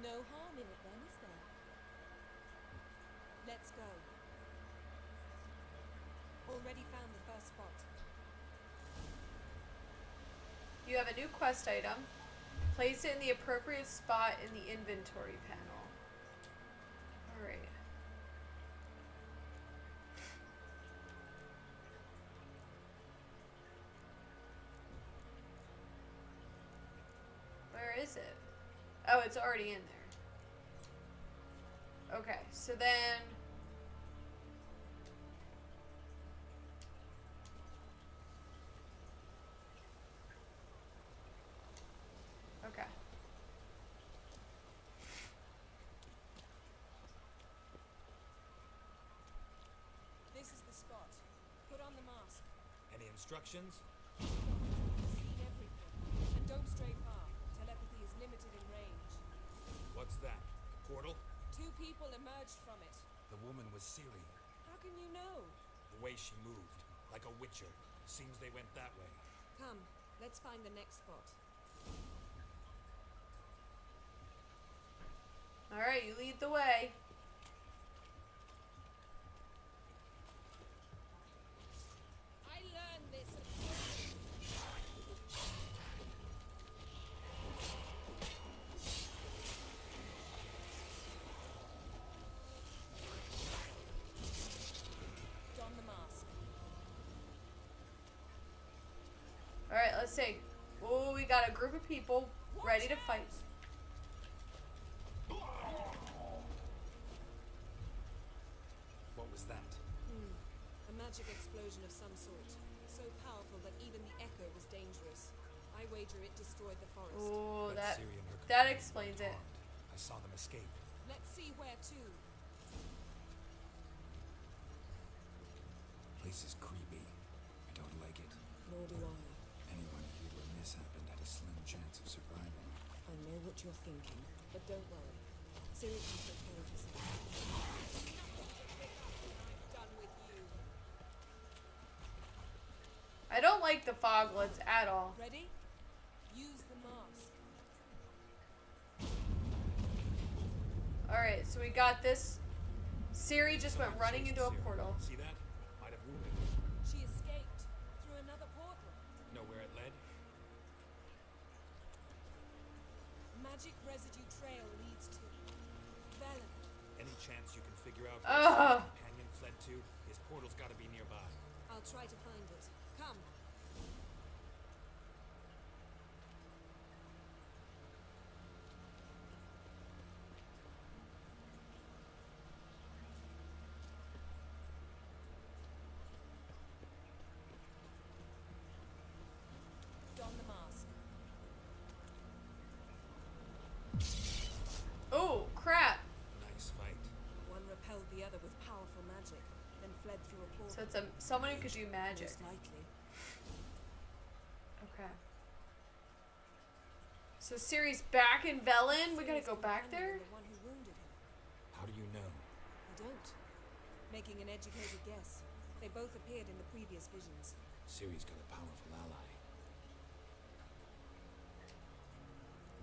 No harm in it then, is there? Let's go. Already found the first spot. You have a new quest item. Place it in the appropriate spot in the inventory panel. Alright. Where is it? Oh, it's already in there. Okay, so then. Instructions? See everything. And don't stray far. Telepathy is limited in range. What's that? A portal? Two people emerged from it. The woman was Ciri. How can you know? The way she moved, like a witcher. Seems they went that way. Come, let's find the next spot. Alright, you lead the way. I learned this at Don the mask. Alright, let's see. Oh, we got a group of people ready to fight. What was that? Hmm. A magic explosion of some sort. So powerful that even the echo was dangerous. I wager it destroyed the forest. Oh, But that Ciri and that explains it. I saw them escape. Let's see where to. Place is creepy. I don't like it. Nor do I. Anyone here when this happened had a slim chance of surviving. I know what you're thinking, but don't worry. Ciri can take care of herself. Done with you. I don't like the foglets at all. Ready? Use the mask. Alright, so we got this. Ciri just went running into a portal. See that? Might have wounded. She escaped through another portal. Know where it led? Magic residue trail leads to Velen. Any chance you can figure out Ugh. where his companion fled to? His portal's gotta be nearby. I'll try to find it. Come. Don the mask. Oh, crap. Nice fight. One repelled the other with powerful magic, then fled through a portal. So it's a someone who could do magic. Likely. Okay. So Ciri's back in Velen. We gotta go back there? companion, The one who wounded him. How do you know? I don't. Making an educated guess. They both appeared in the previous visions. Ciri's got a powerful ally.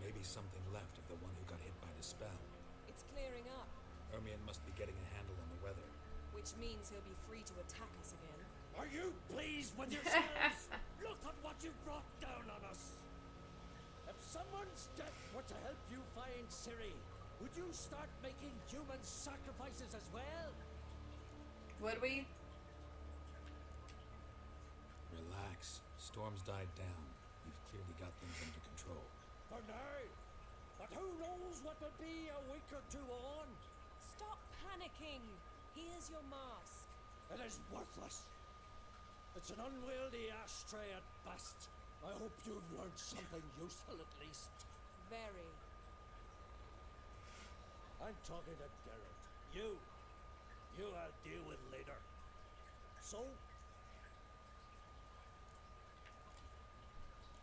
Maybe something left of the one who got hit by the spell. It's clearing up, Ermion must be getting a handle on the weather. Which means he'll be free to attack us again. Are you pleased with yourselves? Look at what you've brought down on us. If someone's death were to help you find Ciri, would you start making human sacrifices as well? Would we? Relax. Storm's died down. You've clearly got things under control. For now. But who knows what will be a week or two on? Stop panicking! Here's your mask. It is worthless. It's an unwieldy ashtray at best. I hope you've learned something useful at least. Very. I'm talking to Geralt. You. You I'll deal with later. So,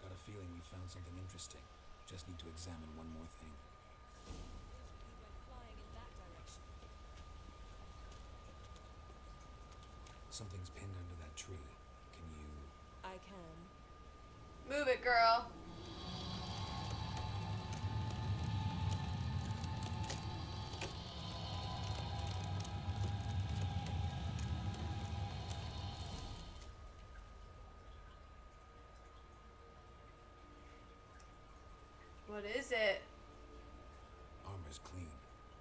Got a feeling we found something interesting. Just need to examine one more thing. Something's pinned under that tree. Can you... I can. Move it, girl. What is it? Armor's clean.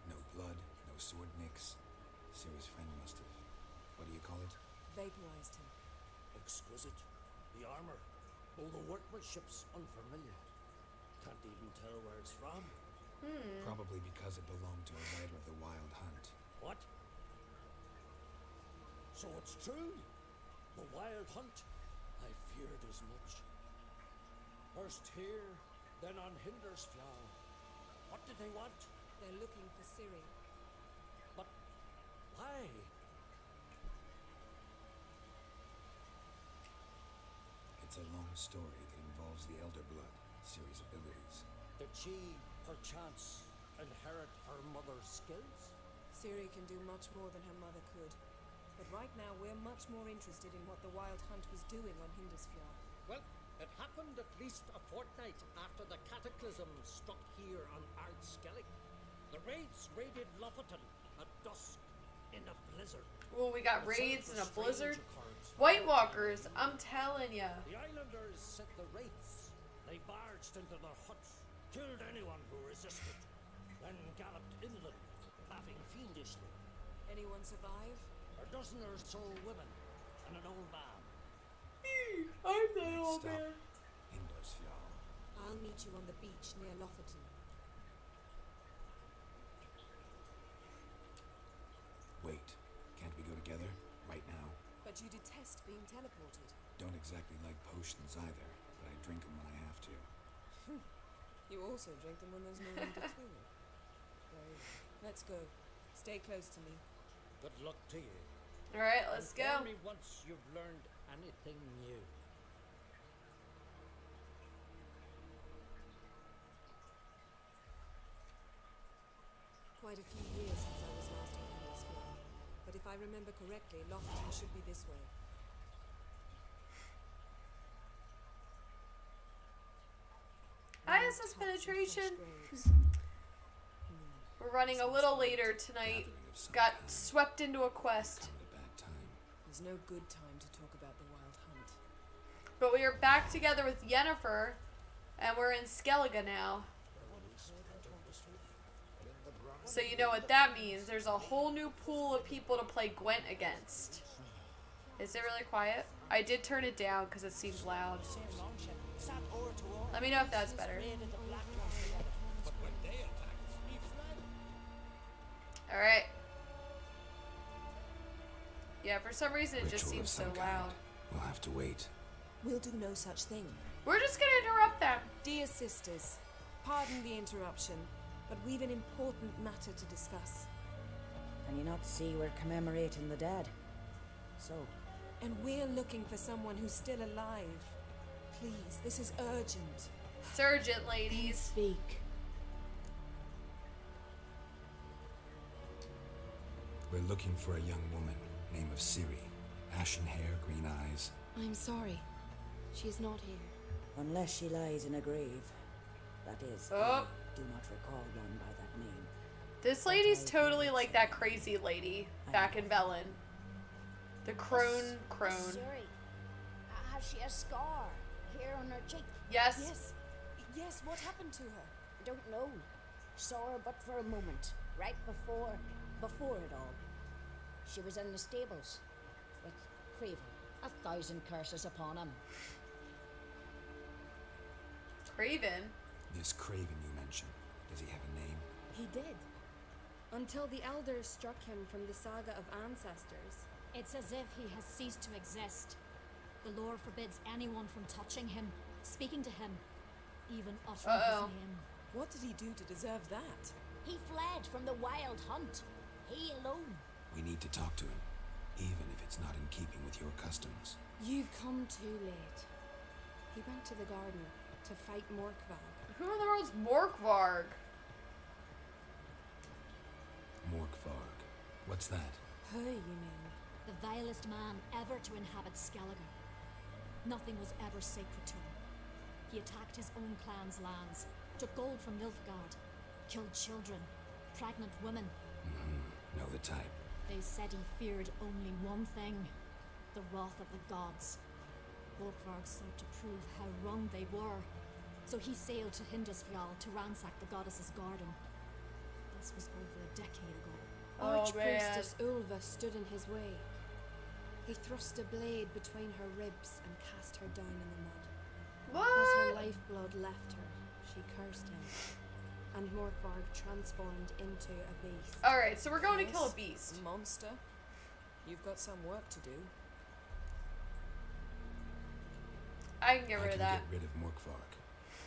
No blood, no sword nicks. Sarah's friend must have what do you call it? Vaporized him. Exquisite. The armor. All the workmanship's unfamiliar. Can't even tell where it's from. Hmm. Probably because it belonged to a rider of the Wild Hunt. What? So it's true? The Wild Hunt? I feared as much. First here, then on Hindarsfjall. What did they want? They're looking for Ciri. But why? It's a long story that involves the Elder Blood, Ciri's abilities. Did she, perchance, inherit her mother's skills? Siri can do much more than her mother could. But right now, we're much more interested in what the Wild Hunt was doing on Hindarsfjall. Well, it happened at least a fortnight after the cataclysm struck here on Ard Skellig. The raids raided Lofoten at dusk in a blizzard. Well, we got raids in a blizzard. White Walkers, I'm telling ya. The islanders sent the wraiths. They barged into their huts, killed anyone who resisted, then galloped inland, laughing fiendishly. Anyone survive? A dozen or so women and an old man. I'm the old man. I'll meet you on the beach near Lofoten. Wait, can't we go together? Right now? But you detest being teleported. Don't exactly like potions either, but I drink them when I have to. Hmm. You also drink them when there's no need at all. Very well. Let's go. Stay close to me. Good luck to you. All right, let's go. Inform me once you've learned anything new. Quite a few years if I remember correctly, Lofoten should be this way. ISS penetration. We're running a little later tonight. Got swept into a quest. There's no good time to talk about the Wild Hunt. But we are back together with Yennefer, and we're in Skellige now. So you know what that means. There's a whole new pool of people to play Gwent against. Is it really quiet? I did turn it down because it seems loud. Let me know if that's better. Alright. Yeah, for some reason it just seems so loud. We'll have to wait. We'll do no such thing. We're just gonna interrupt them. Dear sisters, pardon the interruption, but we've an important matter to discuss. Can you not see we're commemorating the dead? So, And we're looking for someone who's still alive. Please, this is urgent. It's urgent, ladies. speak. We're looking for a young woman, name of Ciri. Ashen hair, green eyes. I'm sorry. She is not here. Unless she lies in a grave. That is, Oh. I do not recall one by that name. This lady's totally like that crazy lady back in Velen. The crone crone. Sorry. Has she a scar here on her cheek? Yes. Yes. Yes, what happened to her? I don't know. Saw her but for a moment, right before before it all. She was in the stables with Craven. A thousand curses upon him. Craven. This Craven you mentioned, does he have a name? He did. Until the elders struck him from the saga of ancestors. It's as if he has ceased to exist. The lore forbids anyone from touching him, speaking to him, even uttering Uh-oh. his name. What did he do to deserve that? He fled from the wild hunt. He alone. We need to talk to him, even if it's not in keeping with your customs. You've come too late. He went to the garden to fight Morkvarg. Who in the world's Morkvarg? Morkvarg. What's that? Who, you mean? The vilest man ever to inhabit Skellige. Nothing was ever sacred to him. He attacked his own clan's lands, took gold from Nilfgaard, killed children, pregnant women. Mm-hmm. Know the type. They said he feared only one thing the wrath of the gods. Morkvarg sought to prove how wrong they were, So he sailed to Hindarsfjall to ransack the goddess's garden. This was over a decade ago. Oh, Archpriestess Ulva stood in his way. He thrust a blade between her ribs and cast her down in the mud. As her lifeblood left her, she cursed him, and Morkvarg transformed into a beast. Alright, so we're going to kill a beast. Monster, you've got some work to do. I can get I rid can of that. get rid of Morkvarg.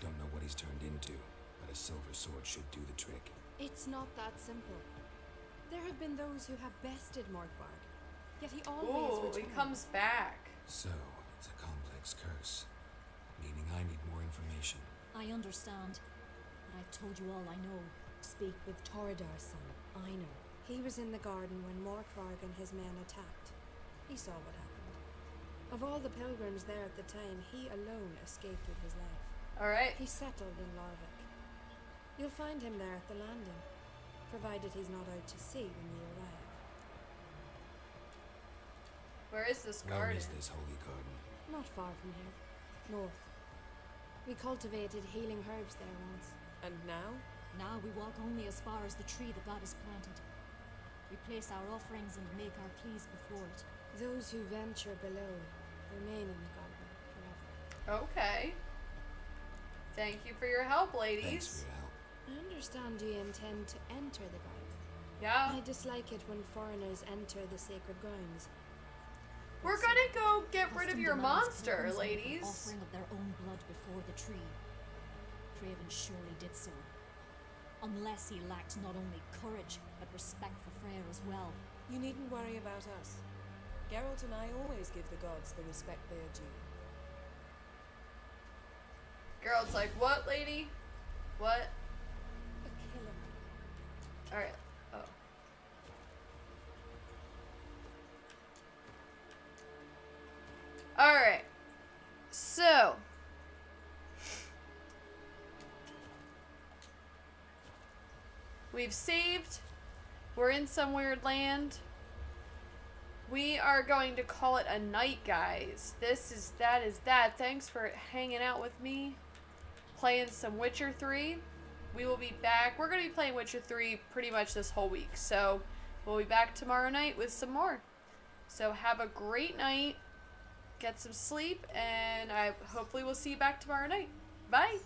Don't know what he's turned into, but a silver sword should do the trick. It's not that simple. There have been those who have bested Morkvarg, yet he always Ooh, he comes back. So, it's a complex curse, meaning I need more information. I understand, but I've told you all I know. Speak with Toradar's son, Einar. He was in the garden when Morkvarg and his men attacked. He saw what happened. Of all the pilgrims there at the time, he alone escaped with his life. Alright. He settled in Larvik. You'll find him there at the landing, provided he's not out to sea when you arrive. Where is this garden? is this holy garden? Not far from here, north. We cultivated healing herbs there once. And now? Now we walk only as far as the tree the goddess planted. We place our offerings and make our pleas before it. Those who venture below remain in the garden forever. Okay. Thank you for your help, Thanks ladies. For your help. I understand you intend to enter the garden. Yeah. I dislike it when foreigners enter the sacred grounds. We're gonna go get rid of your demands monster, pilgrims make ladies. offering of their own blood before the tree. Craven surely did so. Unless he lacked not only courage, but respect for Freya as well. You needn't worry about us. Geralt and I always give the gods the respect they are due. Girl's like, what, lady? What? Alright. Oh. Alright. So. We've saved. We're in some weird land. We are going to call it a night, guys. This is that is that. Thanks for hanging out with me. Playing some Witcher 3. We will be back. We're going to be playing Witcher 3 pretty much this whole week. So, we'll be back tomorrow night with some more. So, have a great night. Get some sleep and I hopefully we'll see you back tomorrow night. Bye.